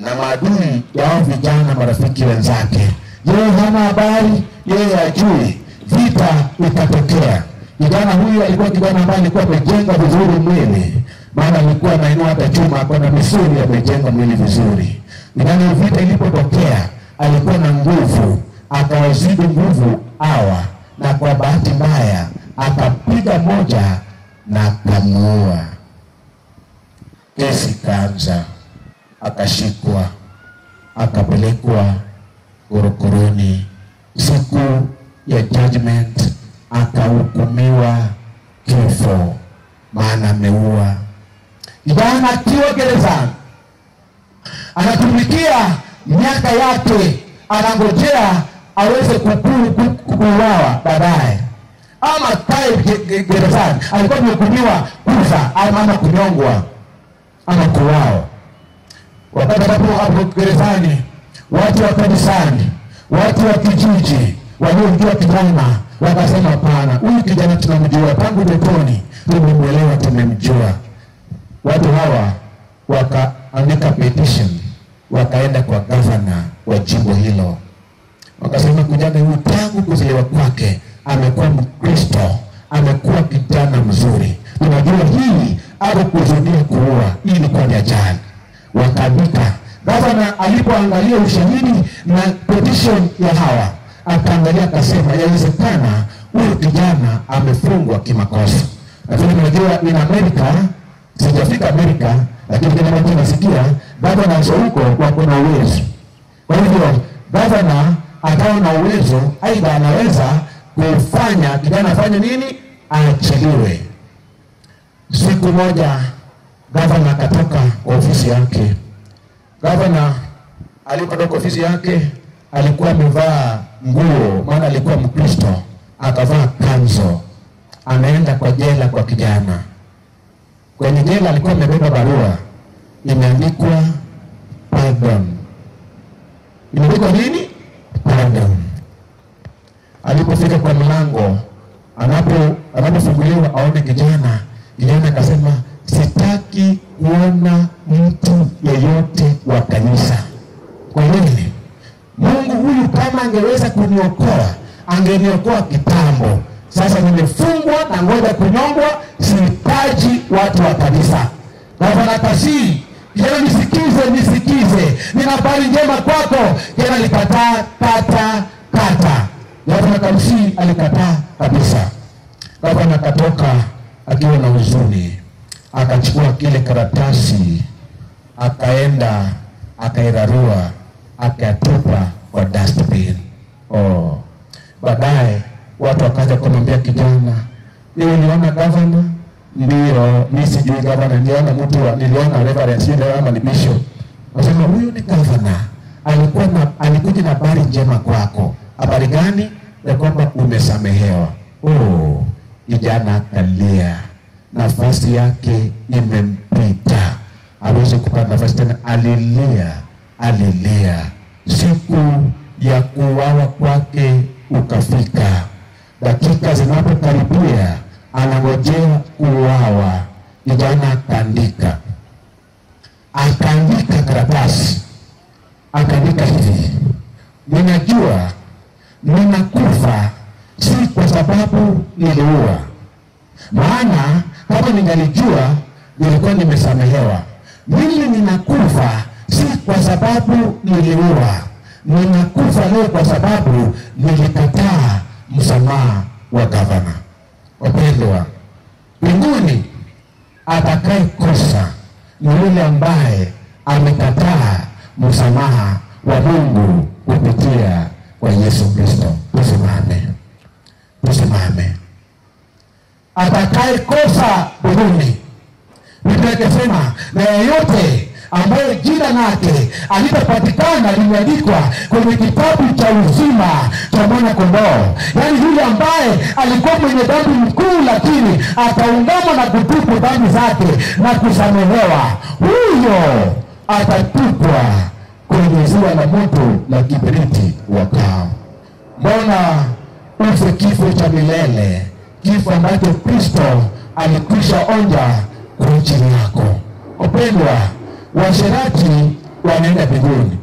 na maadui ya hao vijana marafiki wenzake. Yeye hana habari, yeye hajui. Vita ikatokea. Kijana huyu alikuwa kijana ambaye alikuwa amejenga vizuri mwili, maana alikuwa anainua hata chuma, akona na misuli, amejenga mwili vizuri. Kijana, vita ilipotokea, alikuwa na nguvu, akawazidi nguvu hawa, na kwa bahati mbaya akapiga moja na akamuua. Kesi kanza akashikwa akapelekwa korokoroni. Siku ya judgment akahukumiwa kifo, maana ameua. Kijana akiwa gerezani anatumikia miaka yake, anangojea aweze kuuawa baadaye, ama kae ge- ge- gerezani. Alikuwa amehukumiwa kufa ama kunyongwa ama kuuawa wakati hapo hapo gerezani, watu wa kanisani, watu wa kijiji waliomjua kijana wakasema, hapana, huyu kijana tunamjua tangu utotoni, tumemwelewa, tumemjua. Watu hawa wakaandika petition, wakaenda kwa gavana wa jimbo hilo, wakasema kijana huyu tangu kuzaliwa kwake amekuwa Mkristo, amekuwa kijana mzuri, tunajua hii kuzudia kuua, ilikuwa ni ajali wakaandika. Gavana alipoangalia ushahidi na petition ya hawa, akaangalia akasema, yawezekana huyu kijana amefungwa kimakosa. Lakini unajua in Amerika, sijafika Amerika, lakini kile ambacho nasikia wa huko wako na uwezo. Kwa hivyo gavana akawa na uwezo, aidha anaweza kufanya kijana afanye nini, aachiliwe. Siku moja gavana akatoka kwa ofisi yake. Gavana alipotoka ofisi yake alikuwa amevaa nguo, maana alikuwa Mkristo, akavaa kanzo, anaenda kwa jela kwa kijana. Kwenye jela alikuwa amebeba barua imeandikwa pardon. Imeandikwa nini? Pardon. Alipofika kwa mlango, anapo anapofunguliwa aone kijana, kijana akasema sitaki kuona mtu yeyote wa kanisa. Kwa nini? Mungu huyu kama angeweza kuniokoa angeniokoa kitambo. Sasa nimefungwa na ngoja kunyongwa, sihitaji watu wa kanisa. Kwa hivyo Kasii, kijana, nisikize, nisikize, nina habari njema kwako. Jana alikataa kata kata. Gavana Kasii alikataa kabisa. Gavana akatoka akiwa na huzuni, akachukua kile karatasi, akaenda akairarua, akatupa kwa dustbin. Oh. Baadaye watu wakaja kumwambia kijana, ni uliona gavana? Ndio, mi sijui gavana, niliona mtu niliona reverend, sijui ama ni bishop. nasema huyu ni gavana, alikuwa na alikuja na habari njema kwako. Habari gani? Ya kwamba umesamehewa. Oh, kijana akalia, nafasi yake imempita, aweze kupata nafasi tena. Alilia, alilia, siku ya kuwawa kwake ukafika. Dakika zinapokaribia, anangojea uwawa, kijana akaandika, akaandika karatasi, akaandika hivi, ninajua ninakufa si kwa sababu niliua, maana kama ningalijua nilikuwa nimesamehewa. Mimi ninakufa si kwa sababu niliua, ninakufa leo kwa sababu nilikataa msamaha wa gavana. Wapendwa, mbinguni ni yule ambaye amekataa msamaha wa Mungu kupitia kwa Yesu Kristo. Tusimame, tusimame. Atakaye kosa mbinguni, Biblia na yeyote ambaye jina lake alipopatikana limeandikwa kwenye kitabu cha uzima cha mwana kondoo, yaani yule ambaye alikuwa mwenye dhambi mkuu, lakini ataungama na kutupu dhambi zake na kusamehewa, huyo atatupwa kwenye ziwa la moto la kiberiti wakao. Mbona ufe kifo cha milele, kifo ambacho Kristo alikwisha onja kwa ajili yako? Wapendwa, washerati wanaenda mbinguni.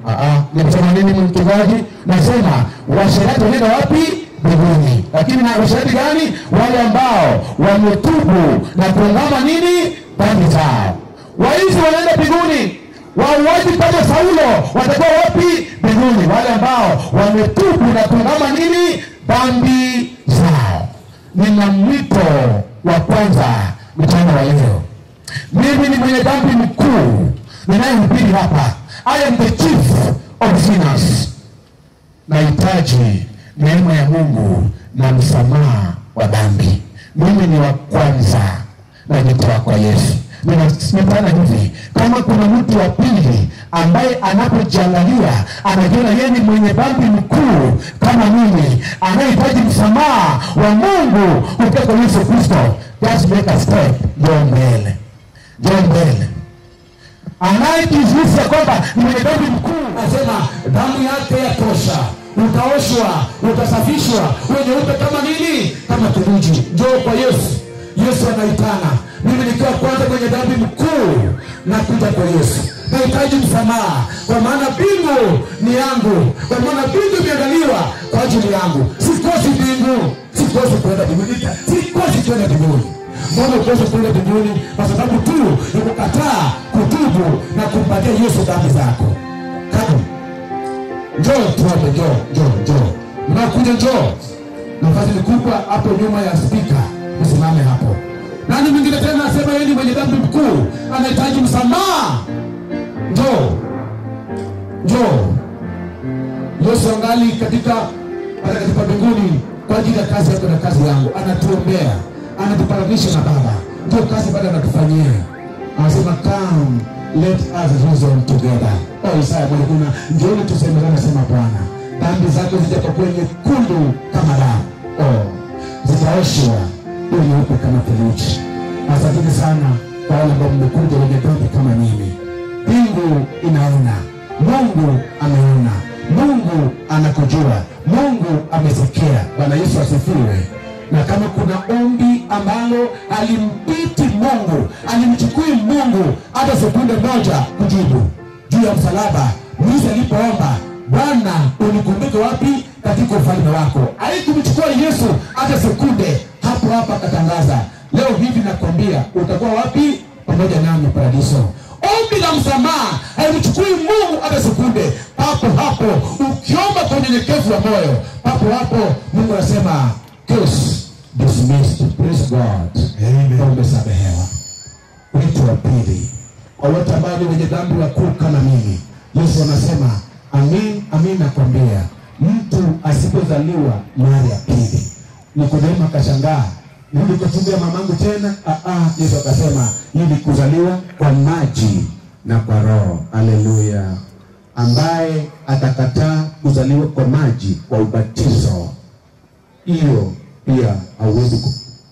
Nimesema nini mchungaji? Nasema washerati wanaenda wapi? Mbinguni. Lakini na washerati gani? Wale ambao wametubu na kuungama nini? Dhambi zao. Waizi wanaenda mbinguni. Wauaji kama Saulo watakuwa wapi? Mbinguni. Wale ambao wametubu na kuungama nini? Dhambi zao. Nina mwito wa kwanza mchana wa leo. Mimi ni mwenye dhambi mkuu ninayehubiri hapa. I am the chief of sinners. Nahitaji neema ya Mungu na msamaha wa dhambi. Mimi ni wa kwanza najitoa kwa Yesu. Nimepana hivi, kama kuna mtu wa pili ambaye anapojiangalia anajiona yeye ni mwenye dhambi mkuu kama mimi, anayehitaji msamaha wa Mungu kupitia kwa Yesu Kristo, just make a step, njoo mbele, njoo mbele anayejizuisa kwamba ni mwenye dhambi mkuu, asema damu yake yatosha, utaoshwa, utasafishwa, uwe nyeupe kama nini? Kama theluji. Njoo kwa Yesu. Yesu anaitana. Mimi nikiwa kwanza kwenye dhambi mkuu, nakuja kwa Yesu. Nahitaji msamaha, kwa maana mbingu ni yangu, kwa maana mbingu imeandaliwa kwa ajili yangu. Sikosi bingu sikosi kwenda mbinguni, sikosi kwenda mbinguni. Mbona ukose kwenda mbinguni? Kwa sababu tu ya kukataa kutubu na kumpatia Yesu dhambi zako. Kama njoo tuombe, njoo, njoo, njoo, mnakuja, njoo. Nafasi ni kubwa hapo nyuma ya spika, msimame hapo. Nani mwingine tena asema yeye ni mwenye dhambi mkuu, anahitaji msamaha? Njoo, njoo. Yesu angali katika katika mbinguni kwa ajili ya kazi yako na kazi yangu, anatuombea, anatupatanisha na Baba. Ndio kazi Baba anatufanyia. Anasema come let us reason together. Oh, Isaya mwalikuna, kuna njooni tusemezane, anasema Bwana, dhambi zako zijapokuwa nyekundu kama damu, oh, zitaoshwa iwe nyeupe kama theluji. Asanteni sana kwa wale ambao mmekuja wenye dhambi kama mimi. Mbingu inaona, Mungu ameona, Mungu anakujua, Mungu amesikia. Bwana Yesu asifiwe. Na kama kuna ombi ambalo alimpiti Mungu, alimchukui Mungu hata sekunde moja kujibu. Juu ya msalaba, mwizi alipoomba Bwana unikumbuke wapi katika ufalme wako, haikumchukua Yesu hata sekunde, hapo hapo akatangaza, leo hivi nakwambia utakuwa wapi? Pamoja nami paradiso. Ombi la msamaha haimchukui Mungu hata sekunde, papo hapo ukiomba kwa unyenyekevu wa moyo, papo hapo Mungu anasema case dismissed. Praise God. Amen. Umesamehewa. Wito wa pili kwa wote ambao ni wenye dhambi wakuu kama mimi, Yesu anasema amin, amin nakwambia, mtu asipozaliwa mara ya pili. Nikodemo akashangaa, kwa tumbo mamangu tena? Ah, ah, Yesu akasema ili kuzaliwa kwa maji na kwa Roho. Haleluya! ambaye atakataa kuzaliwa kwa maji kwa ubatizo, hiyo pia hauwezi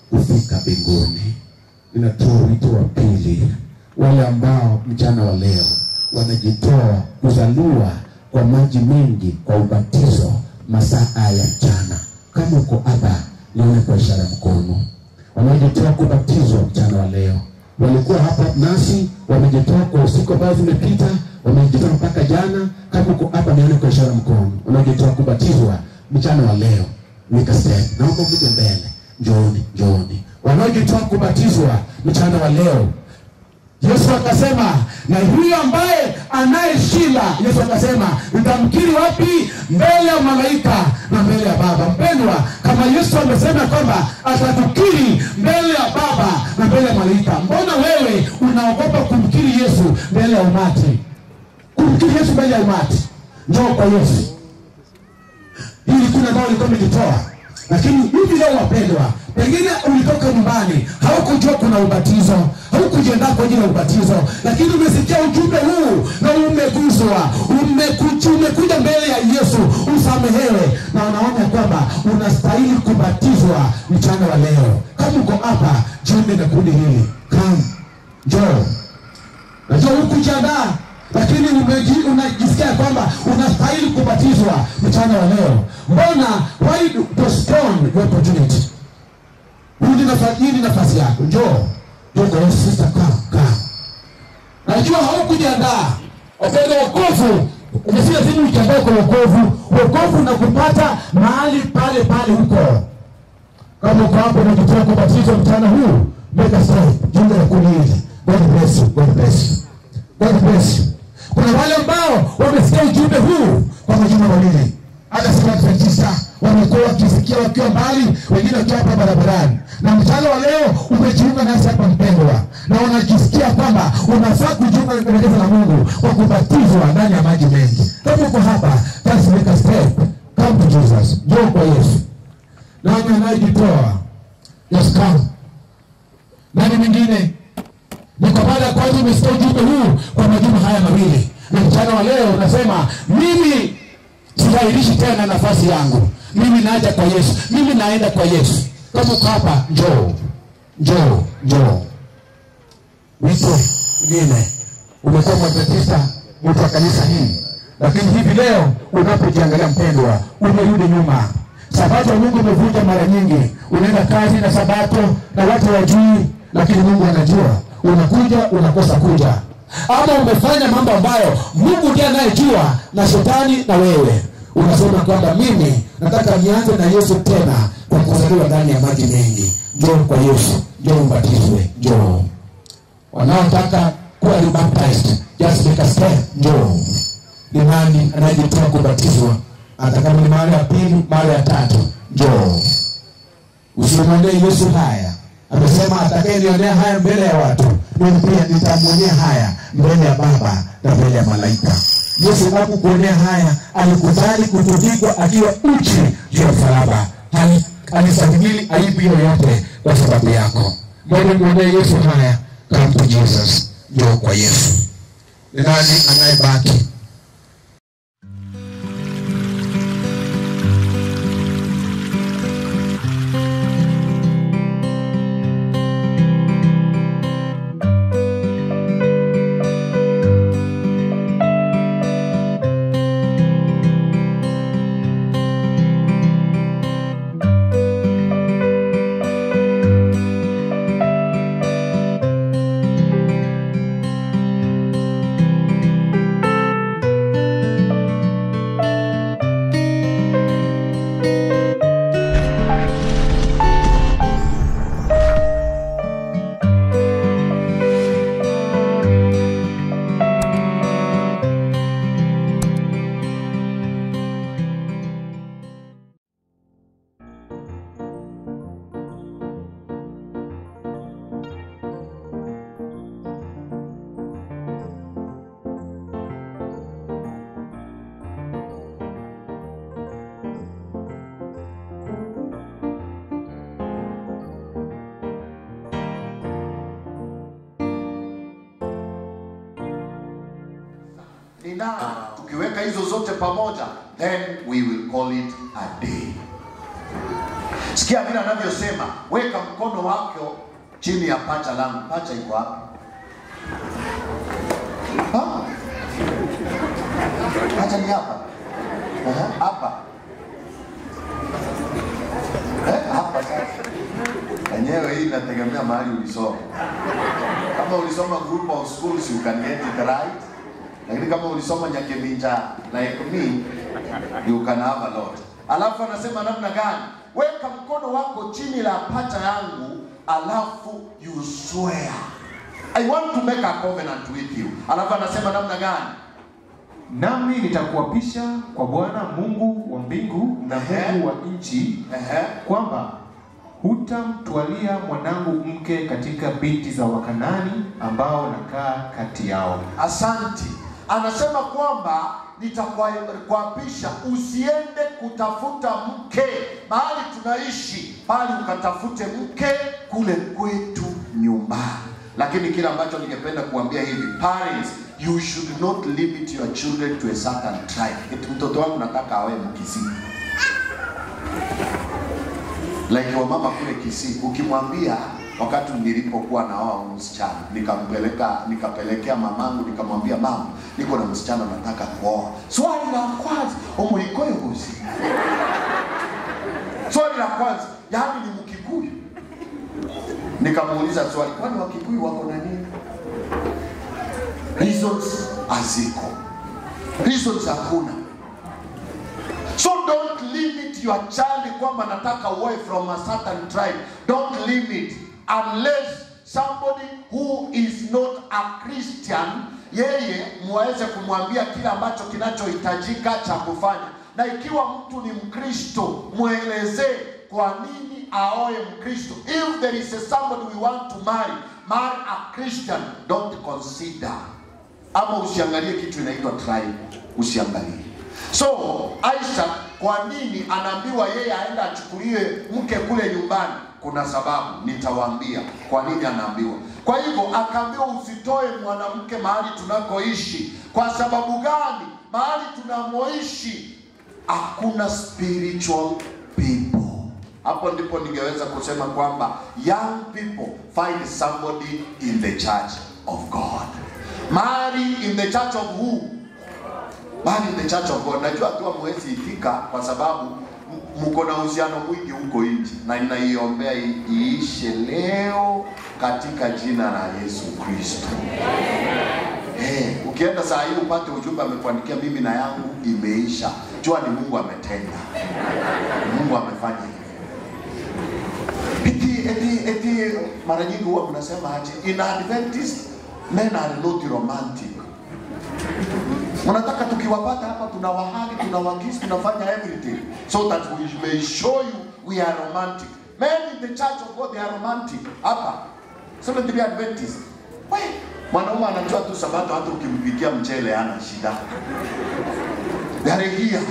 kufika mbinguni. Ninatoa wito wa pili, wale ambao mchana wa leo wanajitoa kuzaliwa kwa maji mengi kwa ubatizo masaa ya mchana. Kama uko hapa, nione kwa ishara mkono. Wanaojitoa kubatizwa mchana wa leo walikuwa hapa nasi, wamejitoa kwa usiku ambao zimepita, wamejitoa mpaka jana. Kama uko hapa, nione kwa ishara mkono. Wanaojitoa kubatizwa mchana wa leo, nikasema naomba mje mbele, njooni, njooni. Wanaojitoa kubatizwa mchana wa leo Yesu akasema na huyo ambaye anaye anayeshinda, Yesu akasema nitamkiri wapi? Mbele ya malaika na mbele ya Baba. Mpendwa, kama Yesu amesema kwamba atatukiri mbele ya Baba na mbele ya malaika, mbona wewe unaogopa kumkiri Yesu mbele ya umati, kumkiri Yesu mbele ya umati. Njoo kwa Yesu. Hili kuna ambao ulikuwa umejitoa, lakini hivi leo wapendwa, pengine ulitoka nyumbani, haukujua kuna ubatizo, haukujiandaa kwa ajili ya ubatizo, lakini umesikia ujumbe huu na umeguzwa, umekuja, mbele ya Yesu usamehewe, na unaona kwamba unastahili kubatizwa mchana wa leo. Kama uko hapa, jiunge na kundi hili, come, njoo. Najua hukujiandaa lakini unajisikia kwamba unastahili kubatizwa mchana wa leo. Mbona why postpone your opportunity? Rudi nafasi yako. Njoo. Njoo sister come come. Najua haukujiandaa. Wapenda wokovu. Umesikia zini ukiandaa kwa wokovu. Wokovu na kupata mahali pale pale huko. Kama uko hapo unajitoa kubatizwa mchana huu make a step jiunge na hili God bless you. God bless you. God bless you kuna wale ambao wamesikia ujumbe huu kwa majuma mawili. Hata si tisa wamekuwa wakisikia wakiwa mbali wengine wakiwa hapa barabarani. Na mchana wa leo umejiunga nasi hapa mpendwa na unajisikia kwamba unafaa kujiunga na la Mungu kwa kubatizwa ndani ya maji mengi. Kama uko hapa just make a step. Come to Jesus. Njoo kwa Yesu. Nani anayejitoa? Just come. Nani mwingine ni kwa mara ya kwanza umesikia ujumbe huu kwa majuma haya mawili. Na mchana wa leo unasema mimi sigairishi tena nafasi yangu. Mimi naja kwa yesu. Mimi naenda kwa yesu. Kama uko hapa njoo. Njoo njoo. Wito mwingine. Umekuwa mwadventista mtu wa kanisa hii lakini hivi leo unapojiangalia mpendwa umerudi nyuma. Sabato mungu umevunja mara nyingi. Unaenda kazi na sabato na watu wajui lakini mungu anajua unakuja unakosa kuja. Ama umefanya mambo ambayo mungu ndiye anayejua na shetani na wewe. Unasema kwamba mimi nataka nianze na yesu tena kwa kuzaliwa ndani ya maji mengi. Njoo kwa yesu. Njoo ubatizwe njoo. Wanaotaka kuwa rebaptized njoo. Ni nani anayejitoa kubatizwa? Hata ni mara ya pili mara ya tatu. Njoo. Usimwendee yesu haya amesema atakayenionea haya mbele ya watu mimi pia nitamwonea haya mbele ya baba na mbele ya malaika. Yesu hakukuonea haya alikubali kutundikwa akiwa uchi juu ya msalaba. Alistahimili aibu yoyote kwa sababu yako. Mbona mwonee yesu haya come to jesus njoo kwa yesu. Ni nani anayebaki pacha iko wapi? Pacha ni hapa. Hapa. Eh, hapa. Sasa enyewe hii inategemea mahali ulisoma. Kama ulisoma group of schools you can get it right. Lakini kama ulisoma nyakeminja like me you can have a lot. Alafu anasema namna gani? Weka mkono wako chini la pacha yangu alafu you swear. I want to make a covenant with you. Alafu anasema namna gani? Nami nitakuapisha kwa bwana mungu wa mbingu na mungu wa nchi kwamba hutamtwalia mwanangu mke katika binti za Wakanani ambao nakaa kati yao. Asanti. Anasema kwamba nitakuapisha usiende kutafuta mke mahali tunaishi, bali ukatafute mke kule kwetu nyumbani. Lakini kile ambacho ningependa kuambia hivi, parents, you should not limit your children to a certain tribe. Eti mtoto wangu nataka awe Mkisii like wamama kule Kisii, ukimwambia wakati nilipokuwa na wao msichana nikampeleka nikapelekea mamangu nikamwambia mama, niko na msichana nataka kuoa. Swali la kwanza umulikoyo gusi, swali la kwanza yani ni Mkikuyu. Nikamuuliza swali, kwani Wakikuyu wako na nini? Reasons haziko, reasons hakuna. So don't limit your child kwamba nataka uoe from a certain tribe. Don't limit unless somebody who is not a Christian, yeye muweze kumwambia kile ambacho kinachohitajika cha kufanya, na ikiwa mtu ni Mkristo mwelezee kwa nini aoe Mkristo. If there is a somebody we want to marry, marry a Christian, don't consider ama usiangalie kitu inaitwa tribe, usiangalie. So Aisha, kwa nini anaambiwa yeye aenda achukuliwe mke kule nyumbani? Kuna sababu, nitawaambia kwa nini anaambiwa. Kwa hivyo akaambiwa usitoe mwanamke mahali tunakoishi. Kwa sababu gani? Mahali tunamoishi hakuna spiritual people. Hapo ndipo ningeweza kusema kwamba young people find somebody in the church of God. Marry in the church of who? Marry in the church of God. Najua tu hamwezi ifika kwa sababu mko na uhusiano mwingi huko nje, na ninaiombea iishe leo katika jina la Yesu Kristo. Eh, ukienda saa hii upate ujumbe amekuandikia mimi na yangu imeisha, jua ni Mungu ametenda, Mungu amefanya. Eti, eti, eti, mara nyingi huwa mnasema aje, in Adventist men are not romantic. Mnataka tukiwapata hapa tunawahagi, tunawakisi, tunafanya everything so that we may show you we are romantic. Men in the church of God they are romantic. Hapa Seventh Day Adventist. We, mwanaume anajua tu sabato hata ukimpikia mchele hana shida. They are here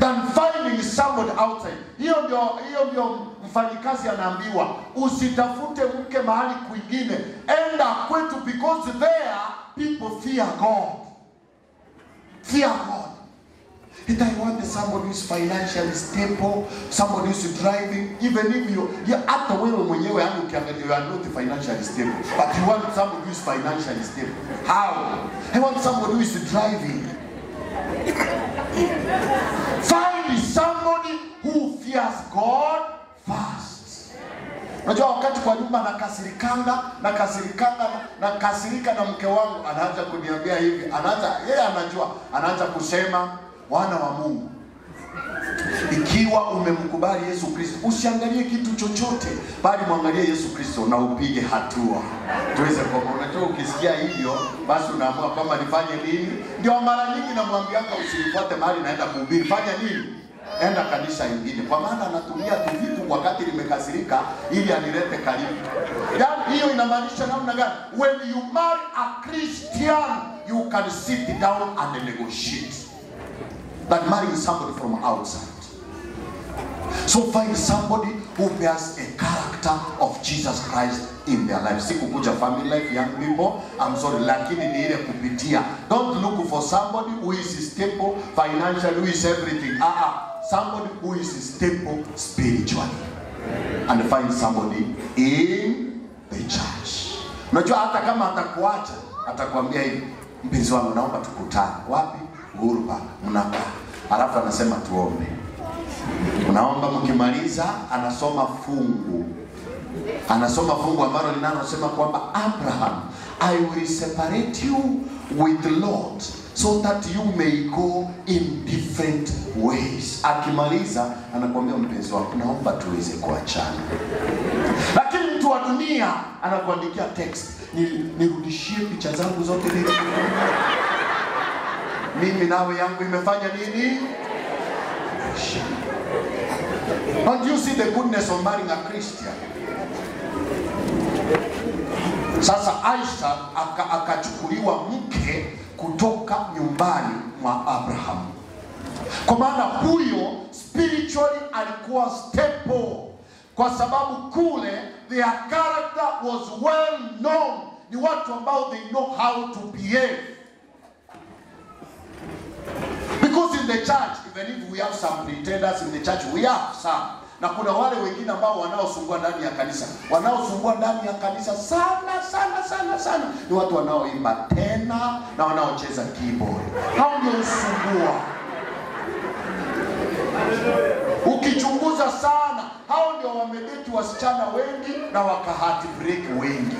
than finding somebody outside. Hiyo ndio hiyo ndio mfanyikazi anaambiwa usitafute mke mahali kwingine, enda kwetu because there people fear God. Fear God. And I want somebody who is financially stable, somebody who is driving, even if you, yeah, hata wewe mwenyewe yani ukiangalia you are not financially stable, but you want somebody who is financially stable. How? I want somebody who is driving. Find somebody who fears God first. Unajua wakati kwa nyumba nakasirikanga nakasirikanga nakasirika na mke wangu anaanza kuniambia hivi, anaanza yeye anajua, anaanza kusema wana wa Mungu, ikiwa umemkubali Yesu Kristo, usiangalie kitu chochote, bali mwangalie Yesu Kristo na upige hatua tuweze kwa. Unajua, ukisikia hivyo, basi unaamua kwamba nifanye nini. Ndio mara nyingi namwambianga usinifuate mahali naenda kuhubiri, fanya nini? Enda kanisa ingine, kwa maana anatumia tu vitu wakati limekasirika ili anilete karibu. Yaani hiyo inamaanisha namna gani? When you marry a Christian, you can sit down and negotiate but marrying somebody from outside. So find somebody who bears a character of Jesus Christ in their life. Sikukuja family life, young people, I'm sorry, lakini ni ile kupitia. Don't look for somebody who is stable financially, who is everything. Ah, ah. Somebody who is stable spiritually. And find somebody in the church. Unajua hata kama atakuacha, atakwambia hivi, mpenzi wangu, naomba tukutane. Wapi? Uhuru Park. Mnakaa. Alafu anasema tuombe. Unaomba, mkimaliza anasoma fungu, anasoma fungu ambalo linalosema kwamba Abraham, I will separate you with Lot so that you may go in different ways. Akimaliza anakuambia mpenzi wako, naomba tuweze kuachana. Lakini mtu wa dunia anakuandikia text, "Ni- nirudishie picha zangu zote nili mimi nawe yangu imefanya nini? But you see the goodness of marrying a Christian. Sasa Aisha akachukuliwa aka- mke kutoka nyumbani mwa Abraham, kwa maana huyo spiritually alikuwa stable, kwa sababu kule their character was well known, ni watu ambao they know how to behave. Because in the church even if we have some pretenders in the church we have some na kuna wale wengine ambao wanaosumbua ndani ya kanisa. Wanaosumbua ndani ya kanisa sana sana sana sana ni watu wanaoimba tena na wanaocheza keyboard. Hao ndio usumbua ukichunguza sana hao ndio wamedeti wasichana wengi na wakahati break wengi.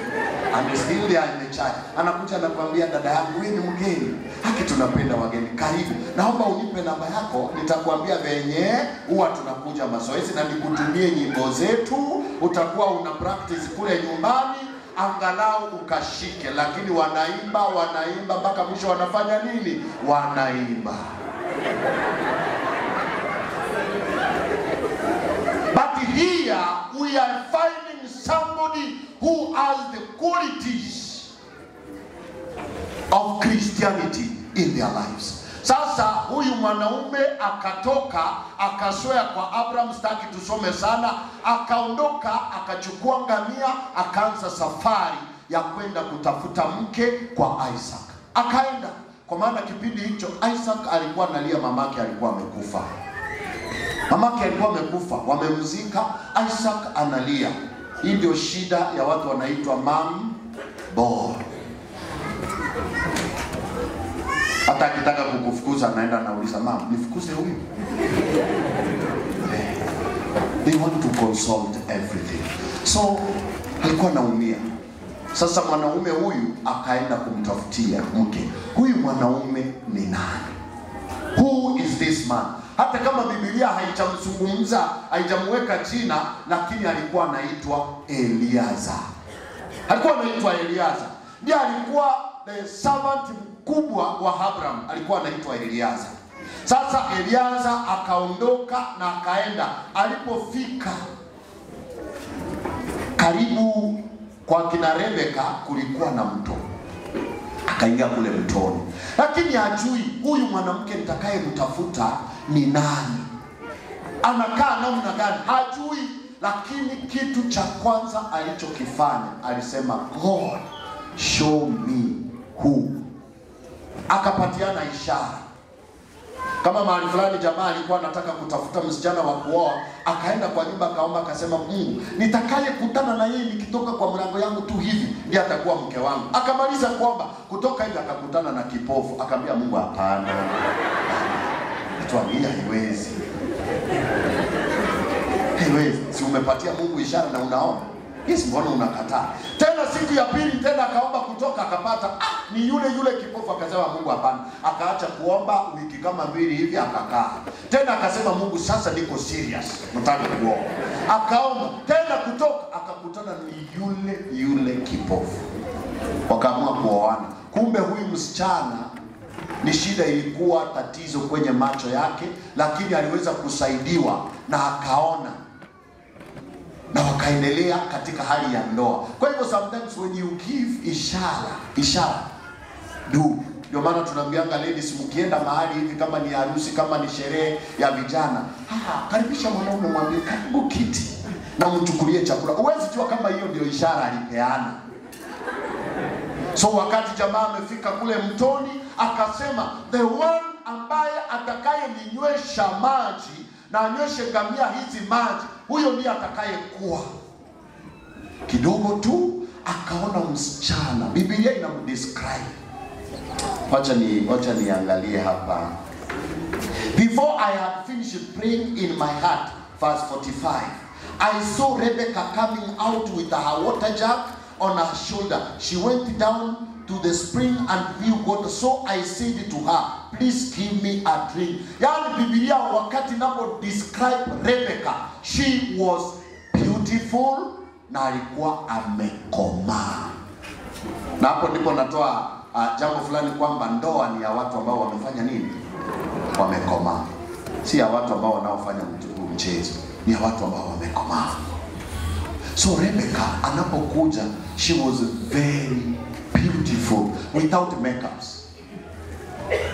The church. Anakuja anakuambia dada yangu wewe ni mgeni. Haki tunapenda wageni. Karibu. Naomba unipe namba yako. Nitakwambia venye huwa tunakuja mazoezi na nikutumie nyimbo zetu. Utakuwa una practice kule nyumbani angalau ukashike. Lakini wanaimba wanaimba mpaka mwisho wanafanya nini? Wanaimba But here we are finding somebody who has the qualities of Christianity in their lives. Sasa huyu mwanaume akatoka akaswea kwa Abraham, staki tusome sana, akaondoka akachukua ngamia, akaanza safari ya kwenda kutafuta mke kwa Isaac. Akaenda kwa maana kipindi hicho Isaac alikuwa analia, mamake alikuwa amekufa. Mamake alikuwa amekufa, wamemzika. Isaac analia. Hii ndio shida ya watu wanaitwa mam boy. Hata akitaka kukufukuza anaenda anauliza mam, nifukuze huyu? Eh, They want to consult everything. So alikuwa anaumia. Sasa mwanaume huyu akaenda kumtafutia mke. Huyu mwanaume ni nani? Who is this man? Hata kama Biblia haijamzungumza, haijamweka jina, lakini alikuwa anaitwa Eliaza. Alikuwa anaitwa Eliaza. Ndiye alikuwa the servant mkubwa wa Abraham, alikuwa anaitwa Eliaza. Sasa Eliaza akaondoka na akaenda. Alipofika karibu kwa kina Rebeka, kulikuwa na mto akaingia kule mtoni, lakini ajui huyu mwanamke nitakayemtafuta ni nani, anakaa namna gani, hajui. Lakini kitu cha kwanza alichokifanya alisema, God show me who, akapatiana ishara. Kama mahali fulani jamaa alikuwa anataka kutafuta msichana wa kuoa, akaenda kwa nyumba akaomba, akasema Mungu, nitakayekutana na yeye nikitoka kwa mlango yangu tu hivi ndiye atakuwa mke wangu. Akamaliza kuomba, kutoka hivi akakutana na kipofu, akaambia Mungu, hapana, tuambia haiwezi, haiwezi. Si umepatia Mungu ishara na unaona Yes, mbona unakataa? Tena siku ya pili tena akaomba kutoka akapata, ah, ni yule yule kipofu. Akasema Mungu hapana, akaacha kuomba wiki kama mbili hivi akakaa tena, akasema Mungu, sasa niko serious, nataka kuomba. Akaomba tena kutoka, akakutana ni yule yule kipofu, wakaamua kuoana. Kumbe huyu msichana ni shida ilikuwa tatizo kwenye macho yake, lakini aliweza kusaidiwa na akaona na wakaendelea katika hali ya ndoa. Kwa hivyo sometimes when you give ishara, ishara do. Ndio maana tunaambianga ladies, mkienda mahali hivi, kama ni harusi, kama ni sherehe ya vijana, ah, karibisha mwanaume, mwambie karibu kiti na mchukulie chakula. Huwezi jua kama hiyo ndio ishara alipeana. So wakati jamaa amefika kule mtoni, akasema the one ambaye atakaye ninywesha maji na anyweshe ngamia hizi maji, huyo ndiye atakayekuwa. Kidogo tu akaona msichana, Biblia inamdescribe. Wacha ni wacha niangalie hapa. Before I had finished praying in my heart, verse 45, I saw Rebecca coming out with her water jug on her shoulder. She went down to the spring and new water. So I said to her, please give me a drink. Yani Biblia wakati napo describe Rebecca, she was beautiful na alikuwa amekomaa. Na hapo ndipo natoa uh, jambo fulani kwamba ndoa ni ya watu ambao wamefanya nini? wamekoma si ya watu ambao wanaofanya mchezo, ni ya watu ambao wamekoma So Rebecca anapokuja, she was very beautiful without makeups.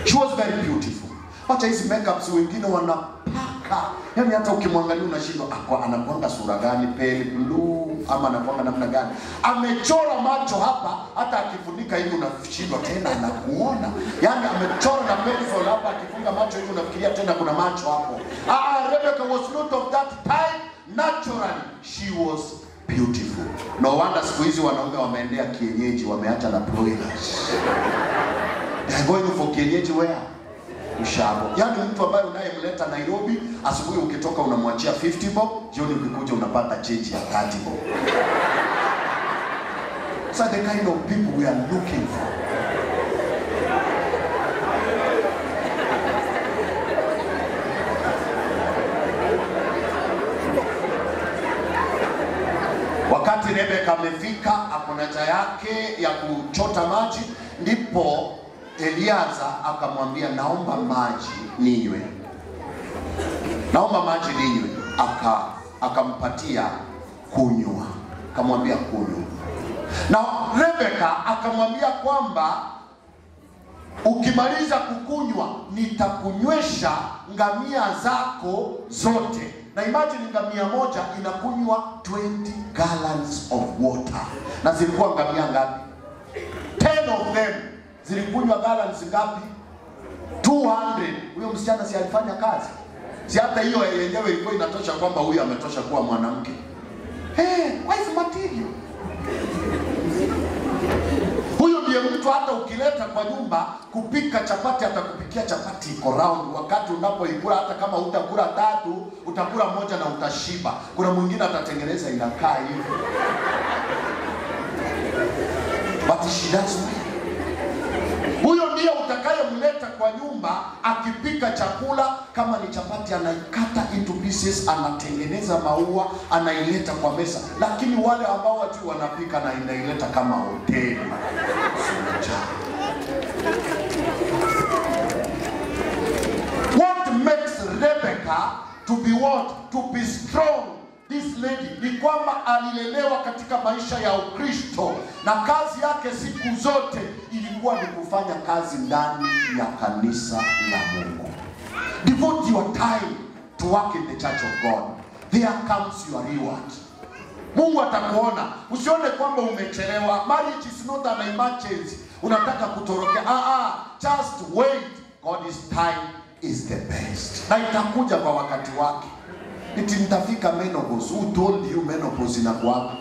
She was very beautiful. Wacha hizi makeups wengine wanapaka, Yaani hata ukimwangalia unashindwa akwa anakwanga sura gani, pale blue ama anakwanga namna gani? Amechora macho hapa, hata akifunika hivi unashindwa tena anakuona. Yani amechora na pencil hapa, akifunga macho hivi unafikiria tena kuna macho hapo. Ah, ah, Rebecca was not of that type. Naturally, she was beautiful. No wonder siku hizi wanaume wameendea kienyeji, wameacha na broilers. They are going for kienyeji where? Ushago. Yaani mtu ambaye unayemleta Nairobi, asubuhi ukitoka unamwachia 50 bob, jioni ukikuja unapata change ya 30 bob. So the kind of people we are looking for. Wakati Rebeka amefika ako na njaa yake ya kuchota maji, ndipo Eliaza akamwambia, naomba maji ninywe, naomba maji ninywe. Aka akampatia kunywa, akamwambia kunywa, na Rebeka akamwambia kwamba ukimaliza kukunywa nitakunywesha ngamia zako zote na imagine ngamia moja inakunywa 20 gallons of water. Na zilikuwa ngamia ngapi? 10 of them. Zilikunywa gallons ngapi? 200 huyo msichana si alifanya kazi? Si hata hiyo yenyewe ilikuwa inatosha kwamba huyu ametosha kuwa mwanamke. Hey, wife material huyu mtu hata ukileta kwa nyumba kupika chapati atakupikia chapati iko round. Wakati unapoikula hata kama utakula tatu utakula moja na utashiba. Kuna mwingine atatengeneza inakaa hivyo, but she does huyo ndiye utakayemleta kwa nyumba akipika chakula. Kama ni chapati anaikata into pieces anatengeneza maua anaileta kwa mesa. Lakini wale ambao watu wanapika na inaileta kama hoteli. What makes rebecca to be what? To be strong this lady ni kwamba alilelewa katika maisha ya ukristo na kazi yake siku zote ilikuwa ni kufanya kazi ndani ya kanisa la mungu. Devote your time to work in the church of god. There comes your reward. Mungu atakuona. Usione kwamba umechelewa. Marriage is not an emergency. Unataka kutorokea ah, ah, just wait. God's time is the best. Na itakuja kwa wakati wake iti nitafika menopause. Who told you menopause inakuwapo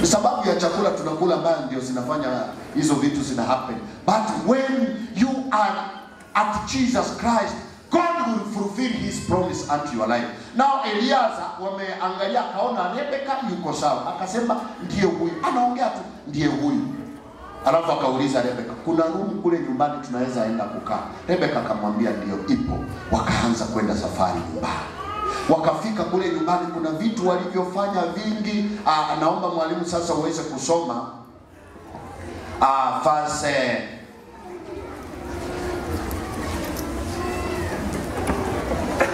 ni sababu ya chakula tunakula ambayo ndio zinafanya hizo vitu zina happen. But when you are at jesus christ god will fulfill his promise unto your life. Now eliaza wameangalia akaona rebeka yuko sawa. Akasema ndiye huyu. Anaongea tu ndiye huyu alafu akauliza rebeka kuna room kule nyumbani tunaweza enda kukaa? Rebeka akamwambia ndio ipo. Wakaanza kwenda safari nyumbani wakafika kule nyumbani kuna vitu walivyofanya vingi. Aa, naomba mwalimu sasa uweze kusoma. Fase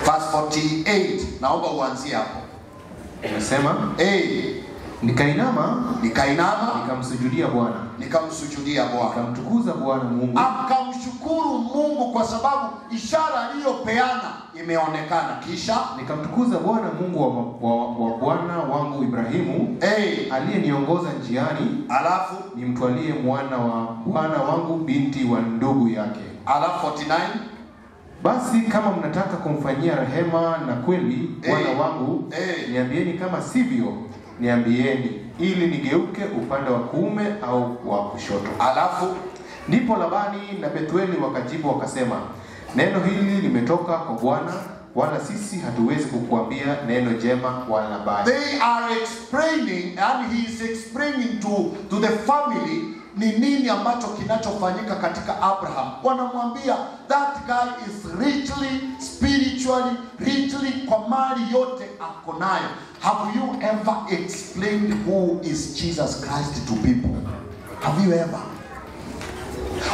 verse 48 naomba uanzie hapo. Inasema, hey, nikainama nikainama. nikamsujudia Bwana, nikamsujudia bwana. Nikamtukuza Bwana Mungu, akamshukuru mungu kwa sababu ishara aliyopeana imeonekana. Kisha? Nikamtukuza Bwana Mungu wa, wa, wa bwana wangu Ibrahimu. Hey, aliyeniongoza njiani, alafu? Nimtwalie mwana wa bwana wangu binti wa ndugu yake. alafu 49 Basi kama mnataka kumfanyia rehema na kweli bwana hey, wangu, hey, niambieni; kama sivyo, niambieni, ili nigeuke upande wa kuume au wa kushoto. alafu Ndipo Labani na Bethueli wakajibu wakasema, neno hili limetoka kwa Bwana, wala sisi hatuwezi kukuambia neno jema wala baya. they are explaining and he is explaining to, to the family ni nini ambacho kinachofanyika katika abraham? Wanamwambia that guy is richly spiritually richly kwa mali yote ako nayo. Have you ever explained who is jesus christ to people? Have you ever?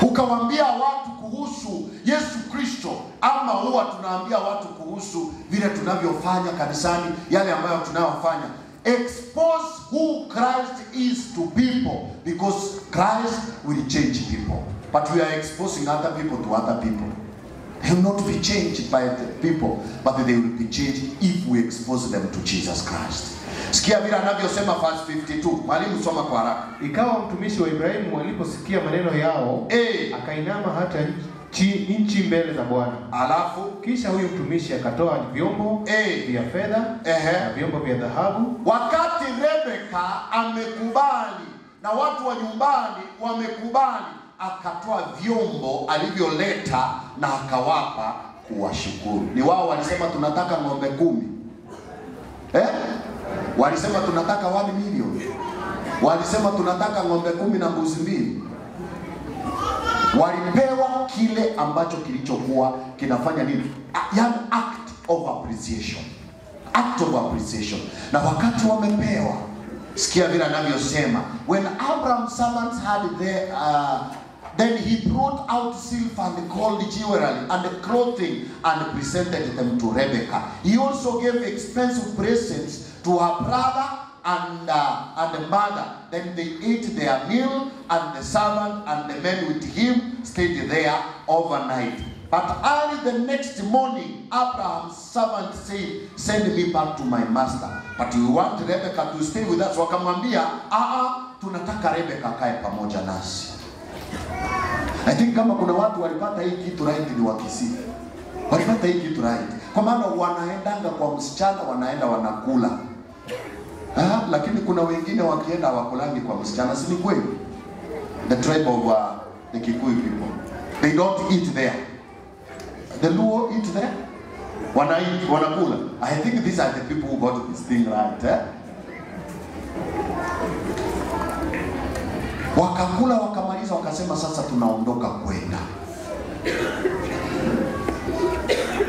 Ukawaambia watu kuhusu Yesu Kristo ama huwa tunaambia watu kuhusu vile tunavyofanya kanisani, yale ambayo tunayofanya. Expose who Christ is to people because Christ will change people. But we are exposing other people to other people. They will not be changed by the people, but they will be changed if we expose them to Jesus Christ. Sikia vile anavyosema verse 52. Mwalimu soma kwa haraka. Ikawa mtumishi wa Ibrahimu aliposikia maneno yao, hey. akainama hata nchi, nchi mbele za Bwana. alafu Kisha huyo mtumishi akatoa vyombo Eh. vya fedha Ehe. na vyombo vya dhahabu wakati Rebeka amekubali na watu wa nyumbani wamekubali, akatoa vyombo alivyoleta na akawapa kuwashukuru. Ni wao walisema tunataka ng'ombe kumi eh? Walisema tunataka 1 milioni, walisema tunataka ng'ombe kumi na mbuzi mbili. Walipewa kile ambacho kilichokuwa kinafanya nini, yani act of appreciation act of appreciation. Na wakati wamepewa, sikia vile anavyosema, when Abraham servants had their uh, then he brought out silver and gold jewelry and clothing and presented them to Rebekah. He also gave expensive presents to her brother and uh, and the mother. Then they ate their meal, and the servant and the men with him stayed there overnight. But early the next morning, Abraham's servant said, Send me back to my master. But you want Rebecca to stay with us. Wakamwambia, ah, tunataka Rebecca akae pamoja nasi. I think kama kuna watu walipata hii kitu right ni wakisi Walipata hii kitu right. Kwa maana wanaendanga kwa msichana, wanaenda wanakula. Ah, lakini kuna wengine wakienda hawakulangi kwa msichana, si ni kweli? The tribe of uh, the Kikuyu people. They don't eat there. The Luo eat there. Wana eat, wanakula. I think these are the people who got this thing right. Eh? Wakakula wakamaliza, wakasema sasa tunaondoka kwenda.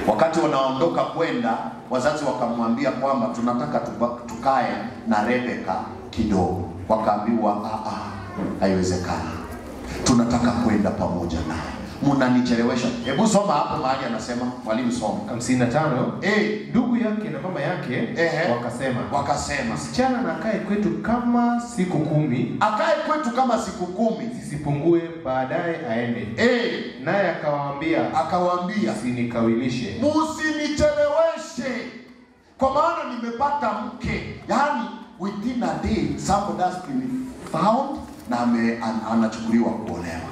Wakati wanaondoka kwenda, wazazi wakamwambia kwamba tunataka tukae na Rebeka kidogo. Wakaambiwa "Ah, ah, haiwezekani, tunataka kwenda pamoja naye, mnanichelewesha. Hebu soma hapo mahali anasema, mwalimu soma. 55 Eh, ndugu yake na mama yake Ehe. wakasema wakasema msichana na akae kwetu kama siku kumi akae kwetu kama siku kumi. zisipungue baadaye aende Eh, naye akawaambia akawaambia sinikawilishe msinicheleweshe, kwa maana nimepata mke. Yani within a day somebody has been found na anachukuliwa kuolewa.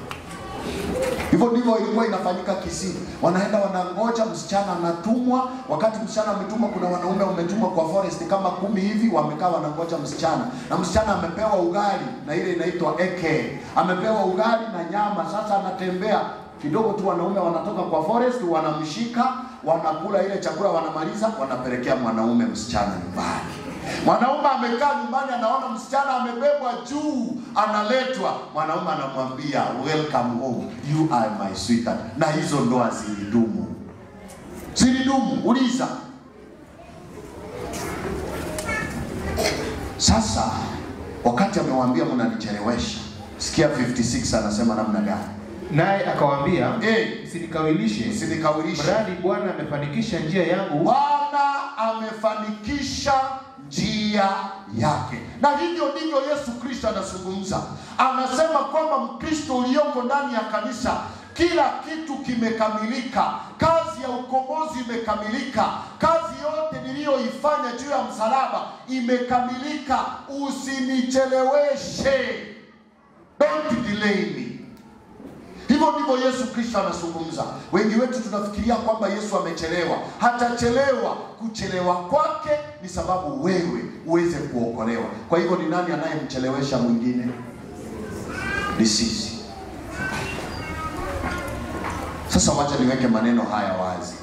Hivyo ndivyo ilikuwa inafanyika Kisii. Wanaenda wanangoja, msichana anatumwa. Wakati msichana ametumwa, kuna wanaume wametumwa kwa forest kama kumi hivi, wamekaa wanangoja msichana, na msichana amepewa ugali na ile inaitwa eke, amepewa ugali na nyama. Sasa anatembea kidogo tu, wanaume wanatoka kwa forest, wanamshika, wanakula ile chakula, wanamaliza, wanapelekea mwanaume msichana nyumbani. Mwanaume amekaa nyumbani, anaona msichana amebebwa juu, analetwa. Mwanaume anamwambia welcome home, you are my sweetheart. Na hizo ndoa zilidumu, zilidumu. Uliza sasa. Wakati amewambia mnanichelewesha, sikia 56 anasema namna gani? naye akawaambia Eh, msinikawilishe sinikawilishe, mradi bwana amefanikisha njia yangu Bwana amefanikisha njia yake, na hivyo ndivyo Yesu Kristo anazungumza. Anasema kwamba Mkristo ulioko ndani ya kanisa, kila kitu kimekamilika, kazi ya ukombozi imekamilika, kazi yote niliyoifanya juu ya msalaba imekamilika. Usinicheleweshe, don't delay me. Hivyo ndivyo Yesu Kristo anazungumza. Wengi wetu tunafikiria kwamba Yesu amechelewa. Hatachelewa. Kuchelewa kwake ni sababu wewe uweze kuokolewa. Kwa hivyo ni nani anayemchelewesha mwingine? Ni sisi. Sasa wacha niweke maneno haya wazi.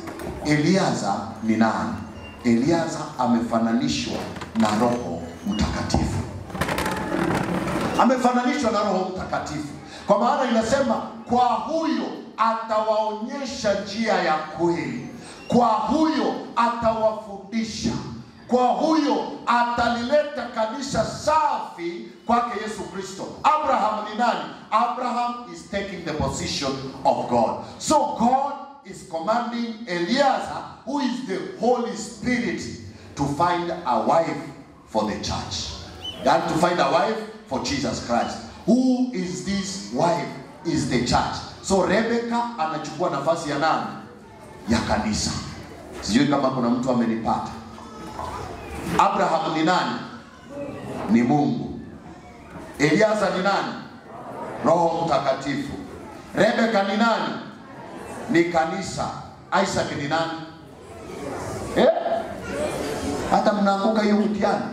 Eliaza ni nani? Eliaza amefananishwa na Roho Mtakatifu amefananishwa na Roho Mtakatifu, kwa maana inasema kwa huyo atawaonyesha njia ya kweli, kwa huyo atawafundisha, kwa huyo atalileta kanisa safi kwake Yesu Kristo. Abraham ni nani? Abraham is taking the position of God. So God is commanding Eliezer, who is the Holy Spirit, to find a wife for the church. And to find a wife for Jesus Christ. Who is this wife? Is the church. So Rebecca anachukua nafasi ya nani? Ya kanisa. Sijui kama kuna mtu amenipata. Abraham ni nani? Ni Mungu. Eliasa ni nani? Roho Mtakatifu. Rebeka ni nani? Ni kanisa. Isaac ni nani? Eh? Hata mnaanguka hiyo mtihani.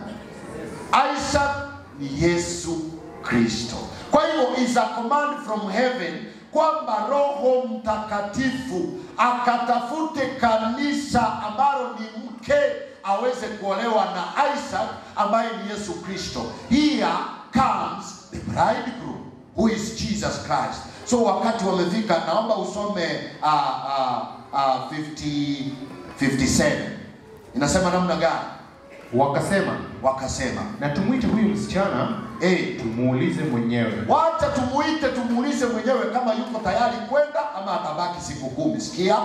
Isaac ni Yesu Kristo. Kwa hivyo is a command from heaven kwamba Roho Mtakatifu akatafute kanisa ambalo ni mke aweze kuolewa na Isaac ambaye ni Yesu Kristo. Here comes the bridegroom who is Jesus Christ. So wakati wamefika, naomba usome uh, uh, uh, 50, 57 inasema namna gani? Wakasema, Wakasema na tumwite huyu msichana eh, tumuulize mwenyewe. wacha tumuite, tumuulize mwenyewe kama yuko tayari kwenda ama atabaki siku kumi. Sikia,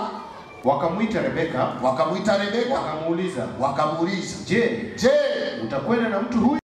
Wakamwita Rebeka, wakamwita Rebeka, wakamuuliza, wakamuuliza, je, je, utakwenda na mtu huyu?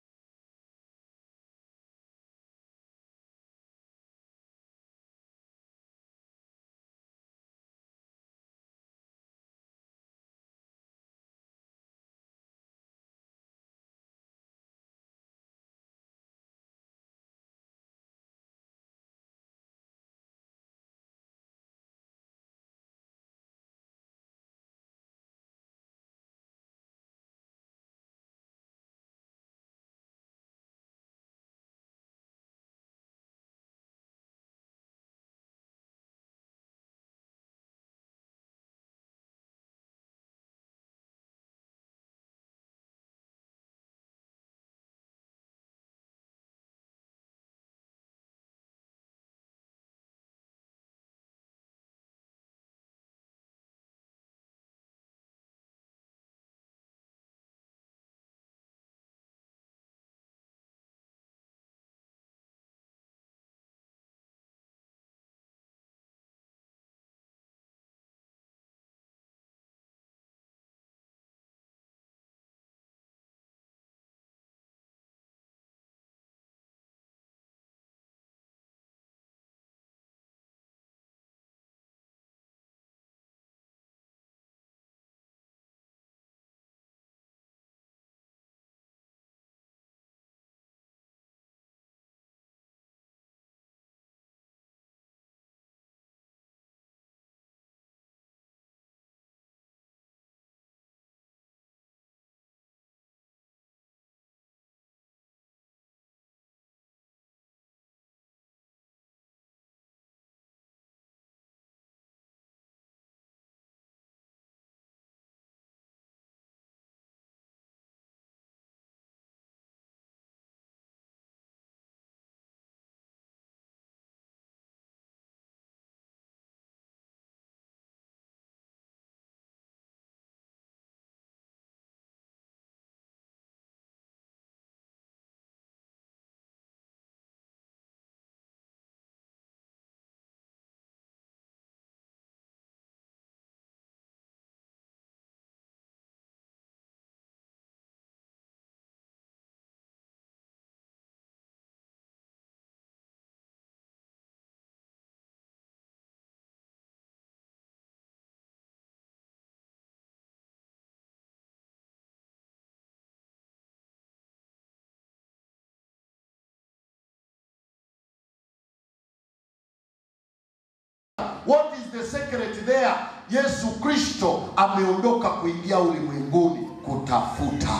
What is the secret there? Yesu Kristo ameondoka kuingia ulimwenguni kutafuta.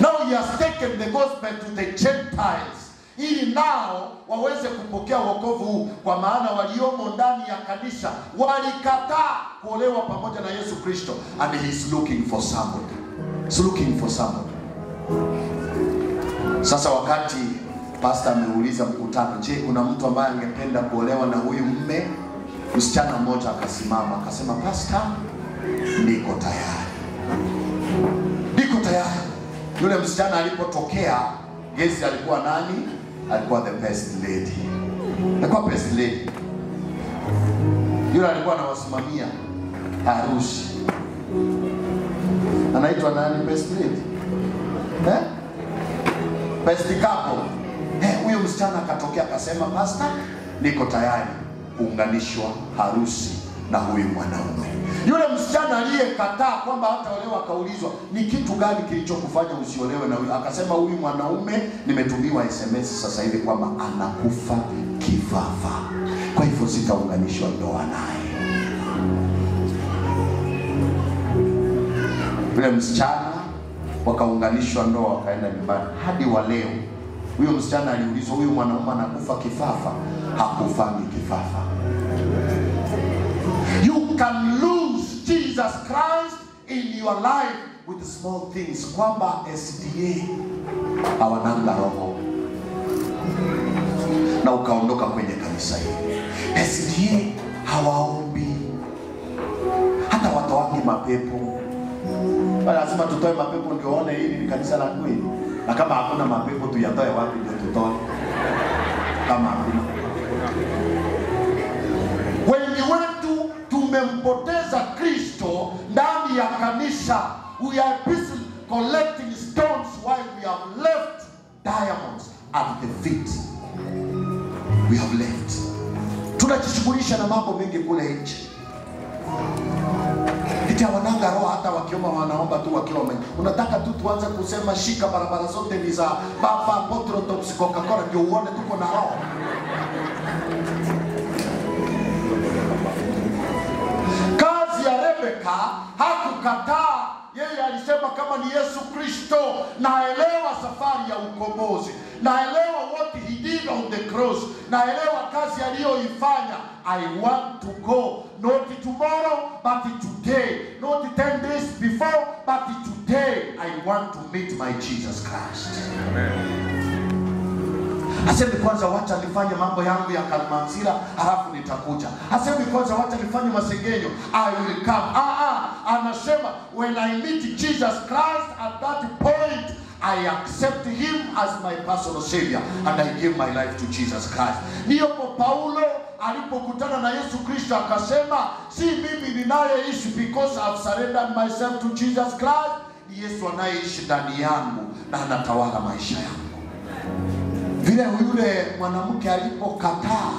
Now he has taken the gospel to the Gentiles ili nao waweze kupokea wokovu huu, kwa maana waliomo ndani ya kanisa walikataa kuolewa pamoja na Yesu Kristo, and he is looking for somebody. He's looking for somebody. Sasa wakati pastor ameuliza mkutano, je, kuna mtu ambaye angependa kuolewa na huyu mme? Msichana mmoja akasimama akasema, pastor, niko tayari. niko tayari. Yule msichana alipotokea, Gesi alikuwa nani? Alikuwa the best lady, alikuwa best lady. Yule alikuwa anawasimamia harusi, anaitwa nani? Best lady eh? best couple. Eh, huyo msichana akatokea akasema, pasta, niko tayari kuunganishwa harusi na huyu mwanaume. Yule msichana aliyekataa kwamba hataolewa akaulizwa, ni kitu gani kilichokufanya usiolewe na huyu? Akasema, huyu mwanaume nimetumiwa SMS sasa hivi kwamba anakufa kifafa, kwa hivyo sitaunganishwa ndoa naye. Yule msichana wakaunganishwa ndoa, wakaenda nyumbani. Hadi wa leo huyo msichana aliulizwa, huyu mwanaume anakufa kifafa? Hakufangi kifafa. You can lose Jesus Christ in your life with small things, kwamba SDA hawananga roho na ukaondoka kwenye kanisa hili. SDA hawaombi hata watoangi mapepo lazima tutoe mapepo ndio waone hili ni kanisa la kweli, na kama hakuna mapepo tuyatoe wapi ndio tutoe? Kama hakuna wengi wetu tumempoteza Kristo ndani ya kanisa. We are busy collecting stones while we have left diamonds at the feet. We have left. Tunajishughulisha na mambo mengi kule nje wakiomba wanaomba tu wakiwa wame unataka tu tuanze kusema shika barabara zote ni za baba Botrotops Coca Cola ndio uone tuko na roho. Kazi ya Rebeka hakukataa. Yeye alisema kama ni Yesu Kristo naelewa safari ya ukombozi naelewa what he did on the cross. Naelewa kazi aliyoifanya. I want to go. Not tomorrow but today. Not 10 days before but today. I want to meet my Jesus Christ. Amen. Asemi kwanza wacha nifanye mambo yangu ya Kalimanzira halafu nitakuja. Asemi kwanza wacha nifanye masengenyo. I will come. Ah, ah, anasema when I meet Jesus Christ at that point I accept him as my personal savior and I give my life to Jesus Christ. Ndiyo Paulo alipokutana na Yesu Kristo akasema, si mimi ninayeishi because I've surrendered myself to Jesus Christ, ni Yesu anayeishi ndani yangu na anatawala maisha yangu vile yule mwanamke alipokataa,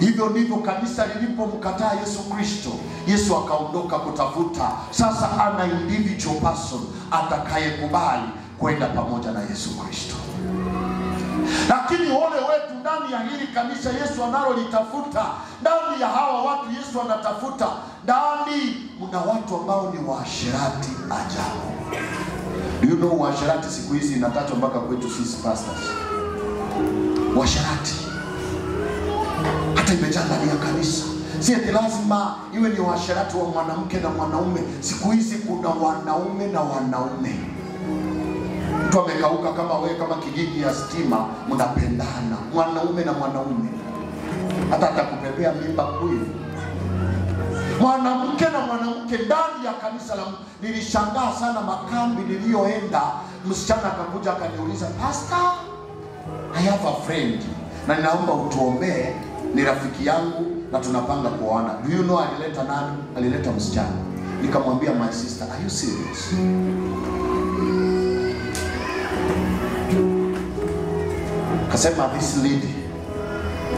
hivyo ndivyo kanisa lilipomkataa Yesu Kristo. Yesu akaondoka kutafuta sasa ana individual person atakayekubali kwenda pamoja na Yesu Kristo. Lakini ole wetu ndani ya hili kanisa Yesu analolitafuta, ndani ya hawa watu Yesu anatafuta, ndani mna watu ambao ni waasherati ajabu. Do you know uasherati siku hizi inatajwa mpaka kwetu sisi pastors. Uasherati hata imejaa ndani ya kanisa. Si eti lazima iwe ni uasherati wa mwanamke na mwanaume. Siku hizi kuna wanaume na wanaume. Mtu amekauka kama wewe, kama kijiji ya stima, mnapendana mwanaume na mwanaume, hata atakupepea mimba kweli mwanamke na mwanamke ndani ya kanisa la. Nilishangaa sana makambi niliyoenda, msichana akakuja akaniuliza, Pastor, I have a friend na ninaomba utuombee, ni rafiki yangu na tunapanga kuoana. Do you know alileta nani? Alileta msichana. Nikamwambia, my sister, are you serious? Kasema, this lady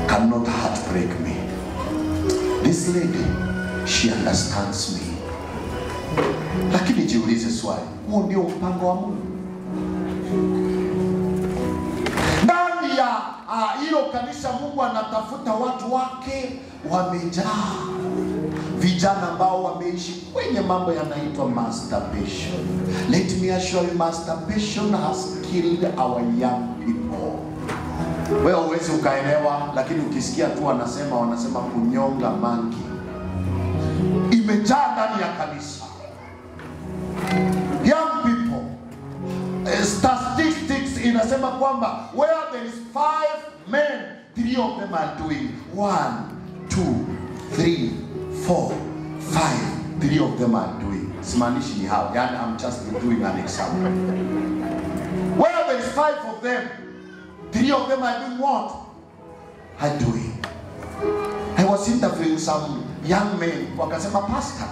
cannot heartbreak me. This lady she understands me. Lakini jiulize swali, huo ndio mpango wa Mungu ya ah, hilo kanisa? Mungu anatafuta watu wake wamejaa vijana ambao wameishi kwenye mambo yanaitwa masturbation. Let me assure you, masturbation has killed our young people. Wewe huwezi ukaelewa, lakini ukisikia tu wanasema wanasema kunyonga mangi imejaa ndani ya kanisa. Inasema kwamba where there is five men, three of them are doing one, two, three, four, five, three of them are doing. simaanishi ni hao. Yani I'm just doing an example. Where there is five of them three of them are doing what? Are doing. I was interviewing some young men. Wakasema pastor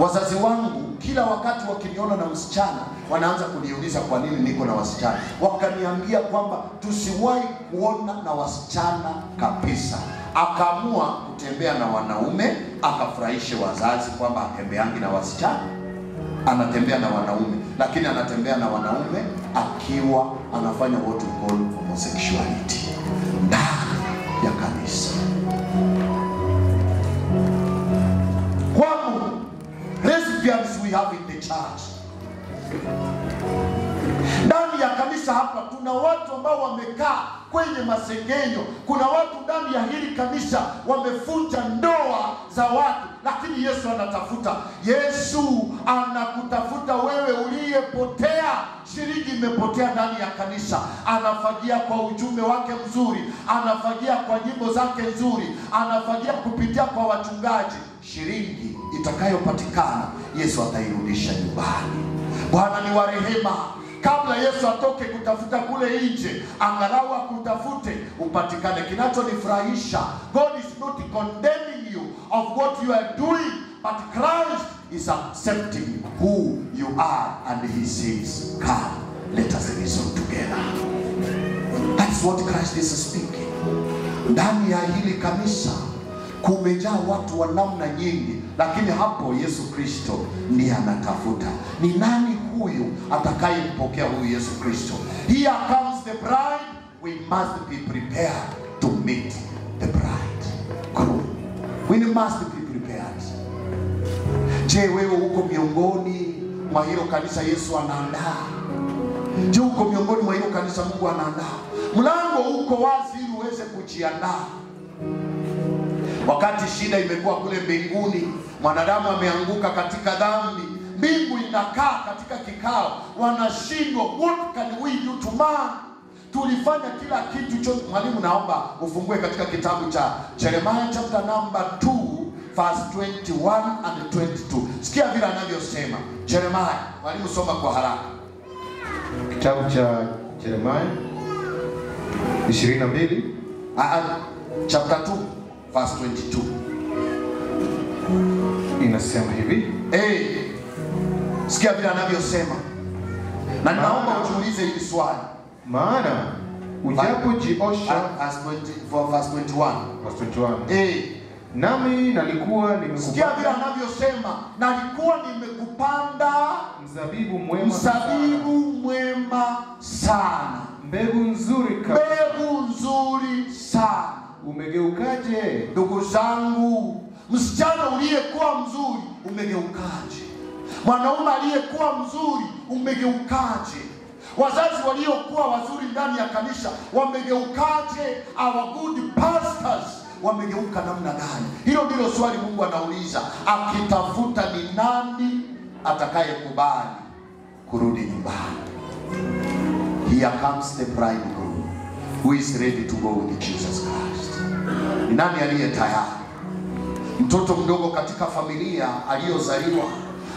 wazazi wangu kila wakati wakiniona na msichana wanaanza kuniuliza kwa nini niko na wasichana. Wakaniambia kwamba tusiwahi kuona na wasichana kabisa. Akaamua kutembea na wanaume akafurahishe wazazi kwamba atembeangi na wasichana. Anatembea na wanaume lakini anatembea na wanaume akiwa anafanya what we call homosexuality have in the church ndani ya kanisa hapa kuna watu ambao wamekaa kwenye masengenyo. Kuna watu ndani ya hili kanisa wamefunja ndoa za watu lakini yesu anatafuta. Yesu anakutafuta wewe uliyepotea. Shiriki imepotea ndani ya kanisa. Anafagia kwa ujume wake mzuri anafagia kwa nyimbo zake nzuri anafagia kupitia kwa wachungaji. Shilingi itakayopatikana yesu atairudisha nyumbani. Bwana ni wa rehema kabla yesu atoke kutafuta kule nje angalau akutafute upatikane. Kinachonifurahisha god is not condemning you of what you are doing but christ is accepting who you are and he says come let us reason together. That's what christ is speaking. Ndani ya hili kanisa kumejaa watu wa namna nyingi lakini hapo yesu kristo ndiye anatafuta. Ni nani huyu atakayempokea huyu yesu kristo. Here comes the bride. We must be prepared to meet the bride. Groom we must be prepared. Je wewe uko miongoni mwa hilo kanisa yesu anaandaa? Je uko miongoni mwa hilo kanisa mungu anaandaa? Mlango uko wazi ili uweze kujiandaa. Wakati shida imekuwa kule mbinguni mwanadamu ameanguka katika dhambi mbingu inakaa katika kikao wanashindwa what can we do to man? Tulifanya kila kitu cho mwalimu naomba ufungue katika kitabu cha jeremiah chapter number 2 verse 21 and 22 sikia vile anavyosema. Jeremiah mwalimu soma kwa haraka. Kitabu cha Jeremiah 22 Ah, ah, chapter 2 verse 22 inasema hivi. Hey, sikia vile anavyosema. Na ninaomba ujiulize hili swali. Maana ujapojiosha jiosha verse 20 for verse 21 verse 21 hey, nami nalikuwa sikia vile anavyosema. Nalikuwa nimekupanda mzabibu mwema mzabibu mwema sana. Mbegu nzuri kabisa. Mbegu nzuri sana. Umegeukaje? Ndugu zangu msichana uliyekuwa mzuri umegeukaje mwanaume aliyekuwa mzuri umegeukaje? Wazazi waliokuwa wazuri ndani ya kanisa wamegeukaje? Our good pastors wamegeuka namna gani? Hilo ndilo swali mungu anauliza. Akitafuta ni nani atakayekubali kurudi nyumbani? Here comes the bridegroom who is ready to go with jesus christ. Ni nani aliye tayari? Mtoto mdogo katika familia aliyozaliwa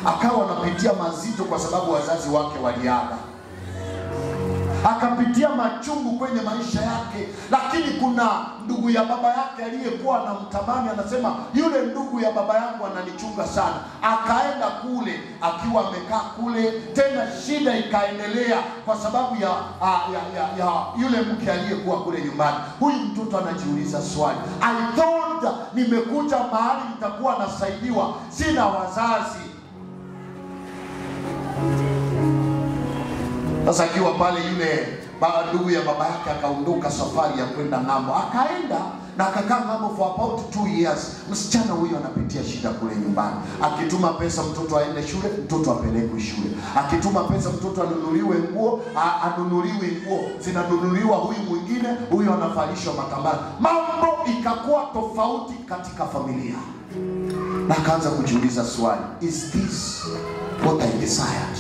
akawa anapitia mazito kwa sababu wazazi wake waliaga. Akapitia machungu kwenye maisha yake lakini kuna ndugu ya baba yake aliyekuwa anamtamani anasema yule ndugu ya baba yangu ananichunga sana. Akaenda kule akiwa amekaa kule tena shida ikaendelea kwa sababu ya, ya, ya, ya, yule mke aliyekuwa kule nyumbani. Huyu mtoto anajiuliza swali. I thought nimekuja mahali nitakuwa nasaidiwa. Sina wazazi Sasa akiwa pale yule ndugu ya baba yake akaondoka safari ya kwenda ng'ambo, akaenda na akakaa ng'ambo for about two years. Msichana huyo anapitia shida kule nyumbani, akituma pesa mtoto aende shule, mtoto apelekwe shule, akituma pesa mtoto anunuliwe nguo, anunuliwe nguo, zinanunuliwa huyu mwingine, huyu anavalishwa matambara. Mambo ikakuwa tofauti katika familia na akaanza kujiuliza swali, is this what I desired?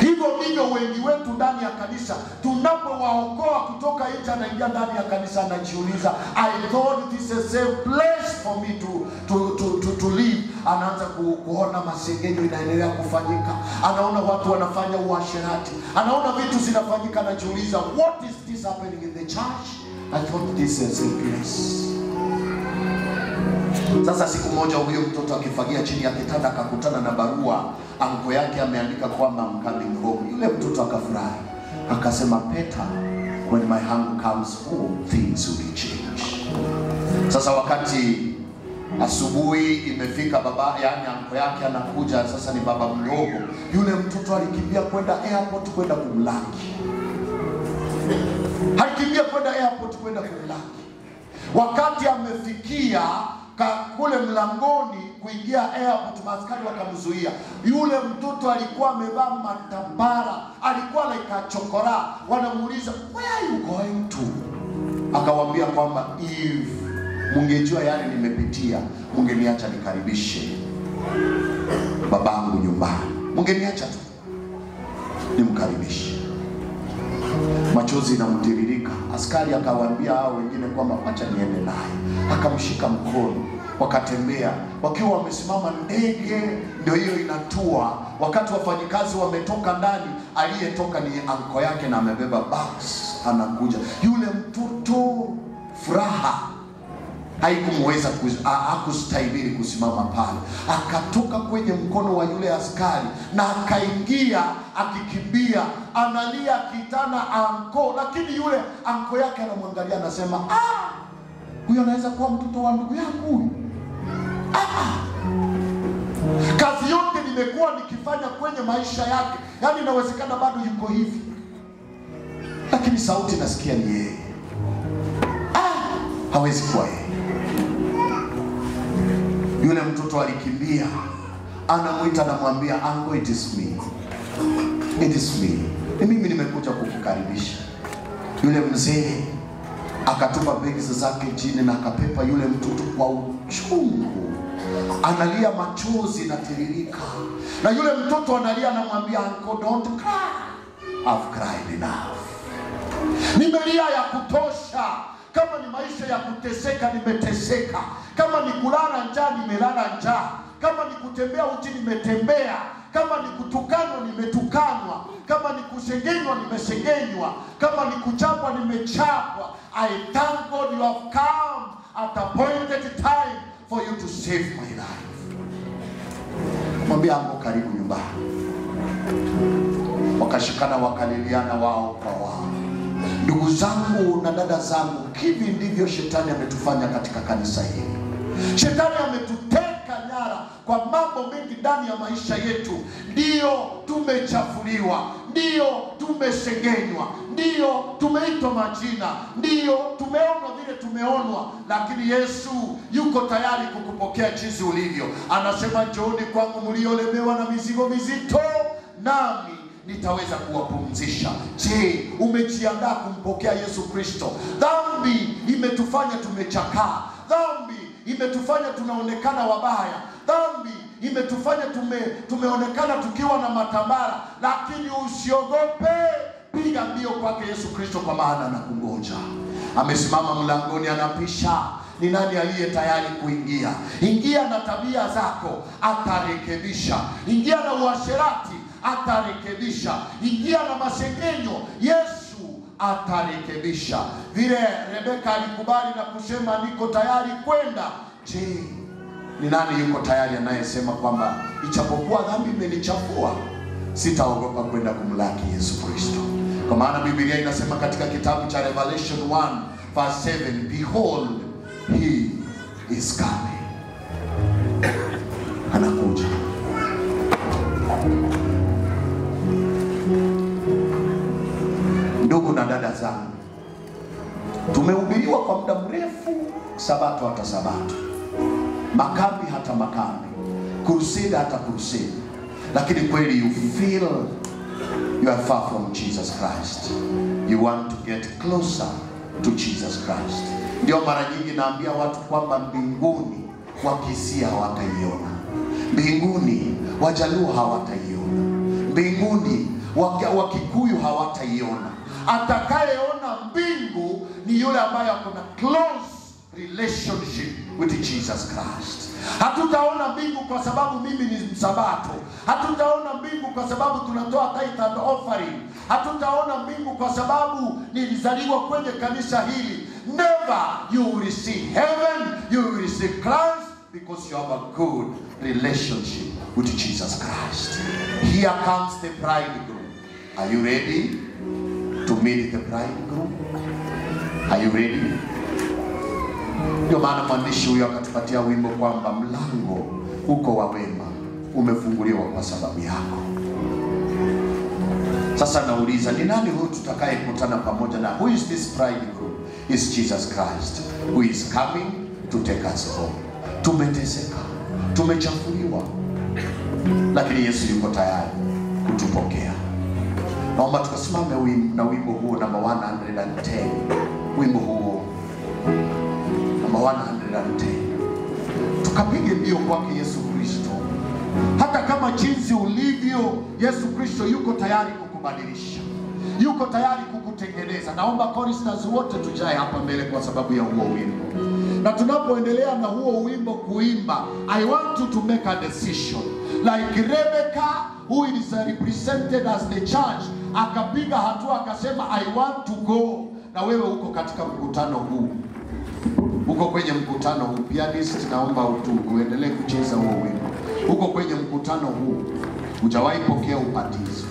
Hivyo ndivyo wengi wetu ndani ya kanisa tunapowaokoa kutoka nje, anaingia ndani ya kanisa anajiuliza, I thought this is a safe place for me to, to, to, to, to live. anaanza ku, kuona masengenyo inaendelea kufanyika, anaona watu wanafanya uasherati, anaona vitu zinafanyika, anajiuliza what is this happening in the church? I thought this is a place. Sasa siku moja huyo mtoto akifagia chini ya kitanda akakutana na barua anko yake ameandika kwamba I'm coming home. Yule mtoto akafurahi akasema, Peter, when my hand comes home things will change. Sasa wakati asubuhi imefika, baba yani anko yake anakuja, sasa ni baba mdogo. Yule mtoto alikimbia kwenda airport kwenda kumlaki, alikimbia kwenda airport kwenda kumlaki. Wakati amefikia kule mlangoni kuingia airport, maaskari wakamzuia. Yule mtoto alikuwa amevaa matambara, alikuwa like chokora. Wanamuuliza where are you going to? Akawambia kwamba if mungejua yale nimepitia, mungeniacha nikaribishe babangu nyumbani, mungeniacha tu nimkaribishe. Machozi inamtiririka. Askari akawaambia hao wengine kwamba acha niende naye, akamshika mkono, wakatembea wakiwa wamesimama. Ndege ndio hiyo inatua, wakati wafanyikazi wametoka ndani, aliyetoka ni anko yake na amebeba box, anakuja yule mtoto. Furaha haikumweza kus- hakustahimili kusimama pale, akatoka kwenye mkono wa yule askari na akaingia akikimbia, analia kitana anko, lakini yule anko yake anamwangalia anasema, ah, huyo anaweza kuwa mtoto wa ndugu yangu huyu. Ah, kazi yote nimekuwa nikifanya kwenye maisha yake, yaani inawezekana bado yuko hivi, lakini sauti nasikia ni yeye. Ah, hawezi kuwa yeye. Yule mtoto alikimbia, anamwita, anamwambia uncle, it is me, it is me, ni mimi nimekuja kukukaribisha. Yule mzee akatupa begi zake chini na akapepa yule mtoto kwa uchungu, analia, machozi natiririka, na yule mtoto analia, anamwambia uncle, don't cry, I've cried enough nimelia ya kutosha. Kama ni maisha ya kuteseka, nimeteseka. Kama ni kulala njaa, nimelala njaa. Kama ni kutembea uchi, nimetembea. Kama ni kutukanwa, nimetukanwa. Kama ni kusengenywa, nimesengenywa. Kama ni kuchapwa, nimechapwa. I thank God you have come at appointed time for you to save my life. Mwambia angu karibu nyumbani wakashikana wakaliliana wao kwa wao. Ndugu zangu na dada zangu, hivi ndivyo shetani ametufanya katika kanisa hili. Shetani ametuteka nyara kwa mambo mengi ndani ya maisha yetu. Ndiyo tumechafuliwa, ndiyo tumesengenywa, ndiyo tumeitwa majina, ndiyo tumeonwa vile tumeonwa, lakini Yesu yuko tayari kukupokea jinsi ulivyo. Anasema, njooni kwangu mliolemewa na mizigo mizito, nami nitaweza kuwapumzisha. Je, umejiandaa kumpokea Yesu Kristo? Dhambi imetufanya tumechakaa, dhambi imetufanya tunaonekana wabaya, dhambi imetufanya tume, tumeonekana tukiwa na matambara, lakini usiogope, piga mbio kwake Yesu Kristo, kwa maana anakungoja. Amesimama mlangoni, anapisha ni nani aliye tayari kuingia? Ingia na tabia zako, atarekebisha. Ingia na uasherati, atarekebisha. Ingia na masengenyo, Yesu atarekebisha. Vile Rebeka alikubali na kusema niko tayari kwenda. Je, ni nani yuko tayari anayesema kwamba ichapokuwa dhambi imenichafua sitaogopa kwenda kumlaki Yesu Kristo? Kwa maana Biblia inasema katika kitabu cha Revelation 1 verse 7, behold he is coming, dada zangu, tumehubiriwa kwa muda mrefu, sabato hata sabato, makambi hata makambi, kurusida hata kurusida, lakini kweli you feel you are far from Jesus Christ. You want to get closer to Jesus Christ. Ndio mara nyingi naambia watu kwamba mbinguni wakisia hawataiona, mbinguni wajaluo hawataiona, mbinguni wakikuyu hawataiona. Atakayeona mbingu ni yule ambaye ako na close relationship with Jesus Christ. Hatutaona mbingu kwa sababu mimi ni msabato. Hatutaona mbingu kwa sababu tunatoa tithe and offering. Hatutaona mbingu kwa sababu nilizaliwa kwenye kanisa hili. Never you will see heaven, you will see Christ because you have a good relationship with Jesus Christ. Here comes the bridegroom. Are you ready to meet the bridegroom? Are you ready? Ndio maana mwandishi huyo akatupatia wimbo kwamba mlango huko wa wema umefunguliwa kwa sababu yako. Sasa nauliza, ni nani huyu tutakayekutana pamoja na? Who is this bridegroom? Is Jesus Christ who is coming to take us home. Tumeteseka, tumechafuliwa, lakini Yesu yuko tayari kutupokea. Naomba tukasimame na wimbo huo namba 110, wimbo huo. Namba 110 tukapige mbio kwake Yesu Kristo. Hata kama jinsi ulivyo, Yesu Kristo yuko tayari kukubadilisha, yuko tayari kukutengeneza. Naomba choristers wote tujae hapa mbele kwa sababu ya huo wimbo, na tunapoendelea na huo wimbo kuimba, I want you to make a decision. Like Rebecca who is represented as the church, akapiga hatua akasema I want to go. Na wewe uko katika mkutano huu. Uko kwenye mkutano huu. Pianist, naomba utu uendelee kucheza huo wimbo. Uko kwenye mkutano huu, hujawahi pokea ubatizo,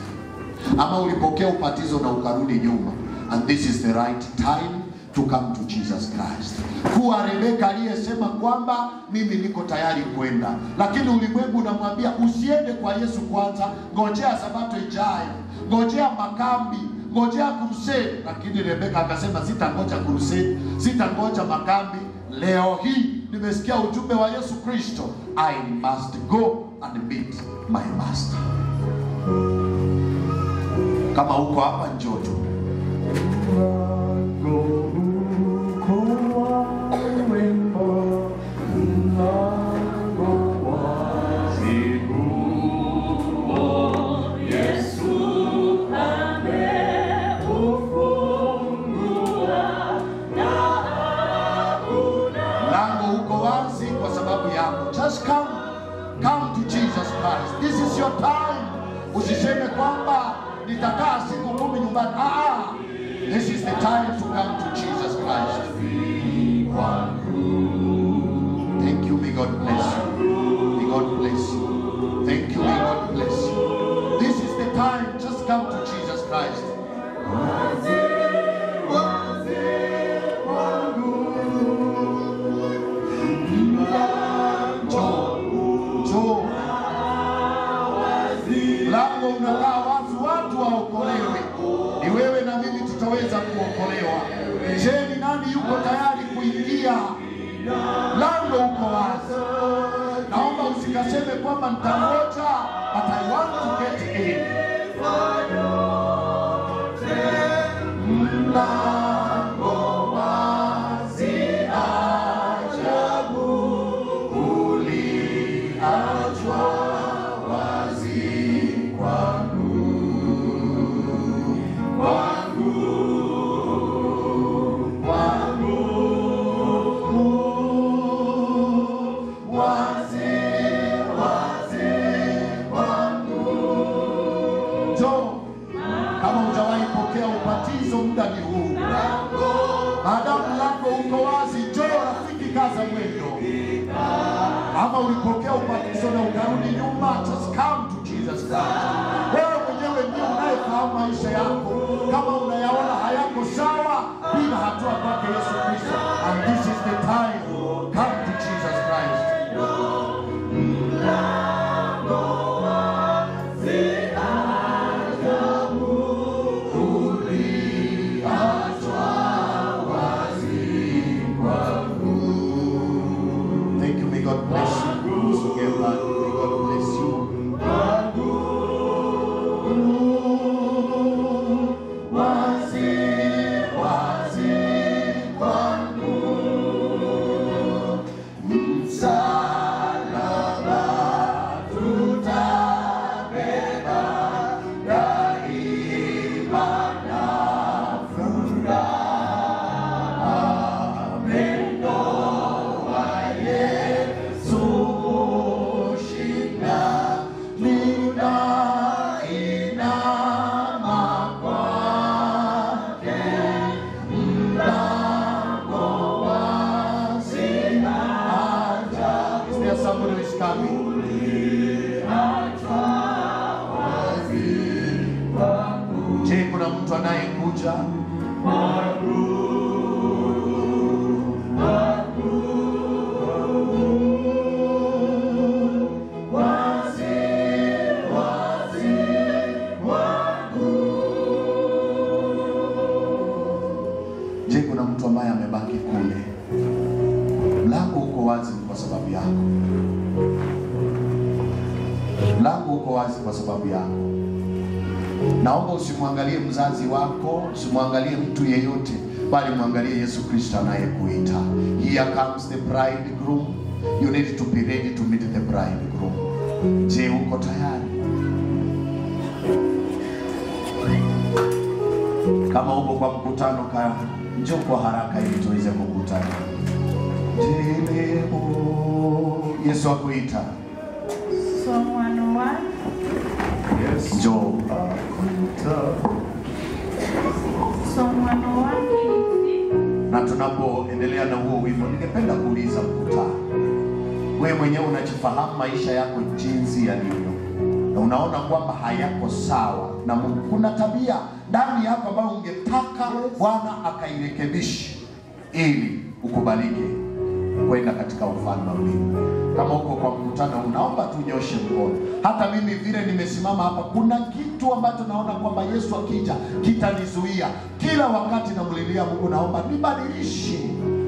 ama ulipokea ubatizo na ukarudi nyuma, and this is the right time to come to Jesus Christ. Kuwa Rebeka aliyesema kwamba mimi niko tayari kwenda, lakini ulimwengu unamwambia usiende kwa Yesu kwanza, ngojea sabato ijayo, ngojea makambi ngojea crusade, lakini Rebeka akasema sitangoja crusade, sitangoja makambi. Leo hii nimesikia ujumbe wa Yesu Kristo, I must go and meet my master. Kama uko hapa, njoo tu. Naomba usimwangalie mzazi wako, usimwangalie mtu yeyote, bali mwangalie Yesu Kristo anayekuita. Here comes the bridegroom. You need to be ready to meet the bridegroom. Je, uko tayari? Kama uko kwa mkutano, ka njoo kwa haraka ili tuweze kukutana. Yesu akuita, ningependa kuuliza mkutano, wewe mwenyewe unajifahamu maisha yako jinsi yalivyo, na unaona kwamba hayako sawa na Mungu. Kuna tabia ndani yako ambayo ungetaka Bwana akairekebishe ili ukubalike kwenda katika ufalme wa mbingu. Kama uko kwa mkutano, unaomba tunyoshe mkono. Hata mimi vile nimesimama hapa, kuna kitu ambacho naona kwamba Yesu akija kitanizuia. Kila wakati namlilia Mungu, naomba nibadilishe,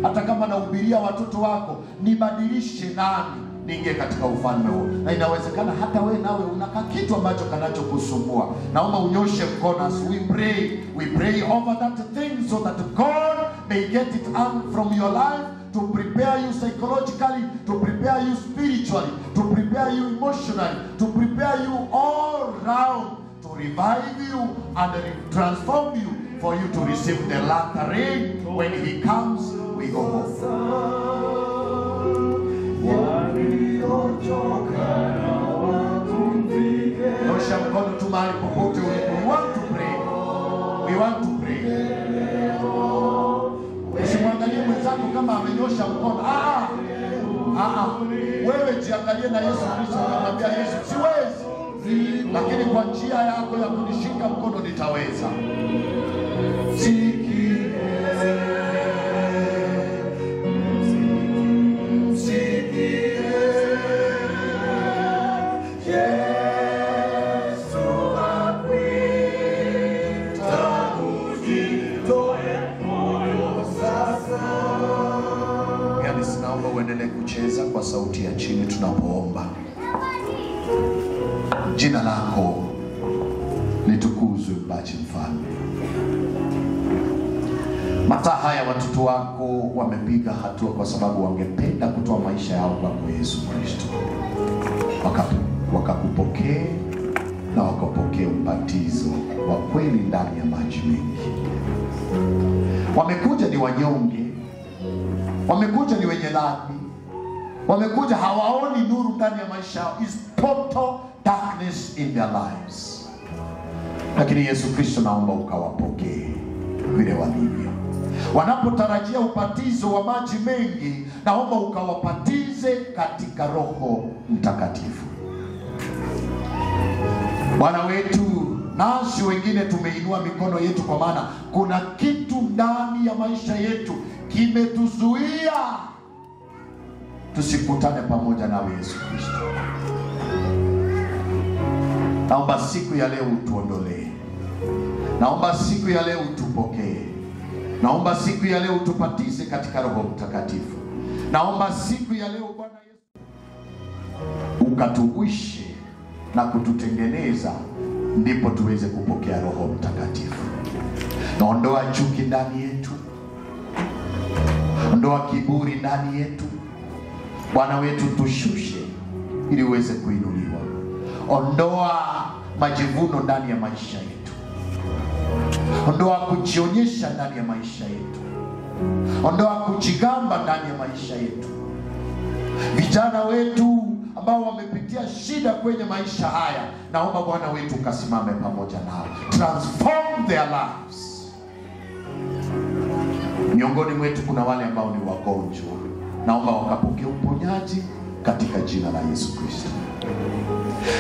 hata kama nahubiria watoto wako, nibadilishe nami niingie katika ufalme huo. Na inawezekana hata wewe nawe unaka kitu ambacho kanachokusumbua. Naomba unyoshe mkono as we pray. We pray over that thing so that God may get it out from your life to prepare you psychologically, to prepare you spiritually, to prepare you emotionally, to prepare you all round, to revive you and transform you for you to receive the latter rain. When He comes, kama amenyosha mkono. Ah, ah, ah. Wewe jiangalie na Yesu Kristo, unamwambia Yesu, siwezi, lakini kwa njia yako ya kunishika mkono nitaweza. Yani, sauti ya chini tunapoomba. Jina lako litukuzwe, Mbaji Mfalme. Mataa haya watoto wako wamepiga hatua kwa sababu wangependa kutoa maisha yao kwako Yesu Kristo, Waka- wakakupokee na wakapokea ubatizo wa kweli ndani ya maji mengi. Wamekuja ni wanyonge, wamekuja ni wenye dhambi, wamekuja hawaoni nuru ndani ya maisha yao, is total darkness in their lives. Lakini Yesu Kristo, naomba ukawapokee vile walivyo. Wanapotarajia ubatizo wa maji mengi, naomba ukawapatize katika Roho Mtakatifu. Bwana wetu, nasi wengine tumeinua mikono yetu, kwa maana kuna kitu ndani ya maisha yetu kimetuzuia tusikutane pamoja nawe Yesu Kristo. Naomba siku ya leo utuondolee, naomba siku ya leo utupokee, naomba siku ya leo utupatize katika Roho Mtakatifu, naomba siku ya leo Bwana Yesu ukatuishe na kututengeneza, ndipo tuweze kupokea Roho Mtakatifu. Naondoa chuki ndani yetu, ondoa kiburi ndani yetu. Bwana wetu, tushushe ili uweze kuinuliwa. Ondoa majivuno ndani ya maisha yetu, ondoa kujionyesha ndani ya maisha yetu, ondoa kujigamba ndani ya maisha yetu. Vijana wetu ambao wamepitia shida kwenye maisha haya, naomba Bwana wetu ukasimame pamoja nao, transform their lives. Miongoni mwetu kuna wale ambao ni wagonjwa, naomba wakapokea uponyaji katika jina la Yesu Kristo.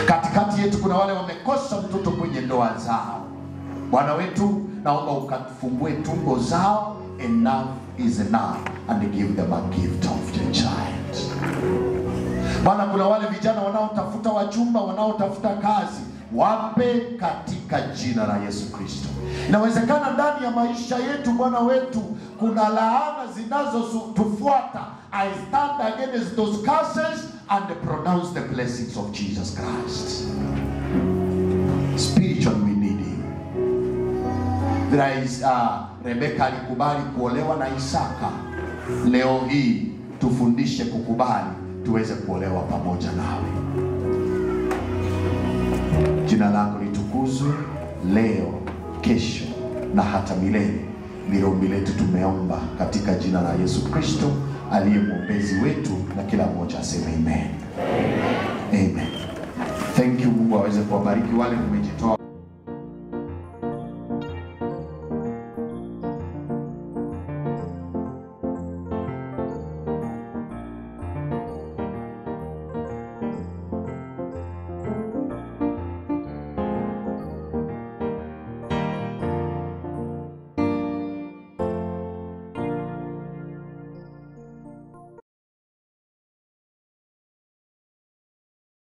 Katikati yetu kuna wale wamekosa mtoto kwenye ndoa zao, Bwana wetu, naomba ukafungue tumbo zao enough is enough and give them a gift of the child Bwana, kuna wale vijana wanaotafuta wachumba, wanaotafuta kazi, wape katika jina la Yesu Kristo. Inawezekana ndani ya maisha yetu Bwana wetu kuna laana zinazotufuata. I stand against those curses and pronounce the blessings of Jesus Christ. Spiritual we need him. There is, uh, Rebeka alikubali kuolewa na Isaka. Leo hii tufundishe kukubali tuweze kuolewa pamoja nawe. Jina lako litukuzwe leo, kesho na hata milele. Ni ombi letu tumeomba katika jina la Yesu Kristo aliye mwombezi wetu, na kila mmoja aseme amen. Amen. Thank you. Mungu aweze kuwabariki wale mmejitoa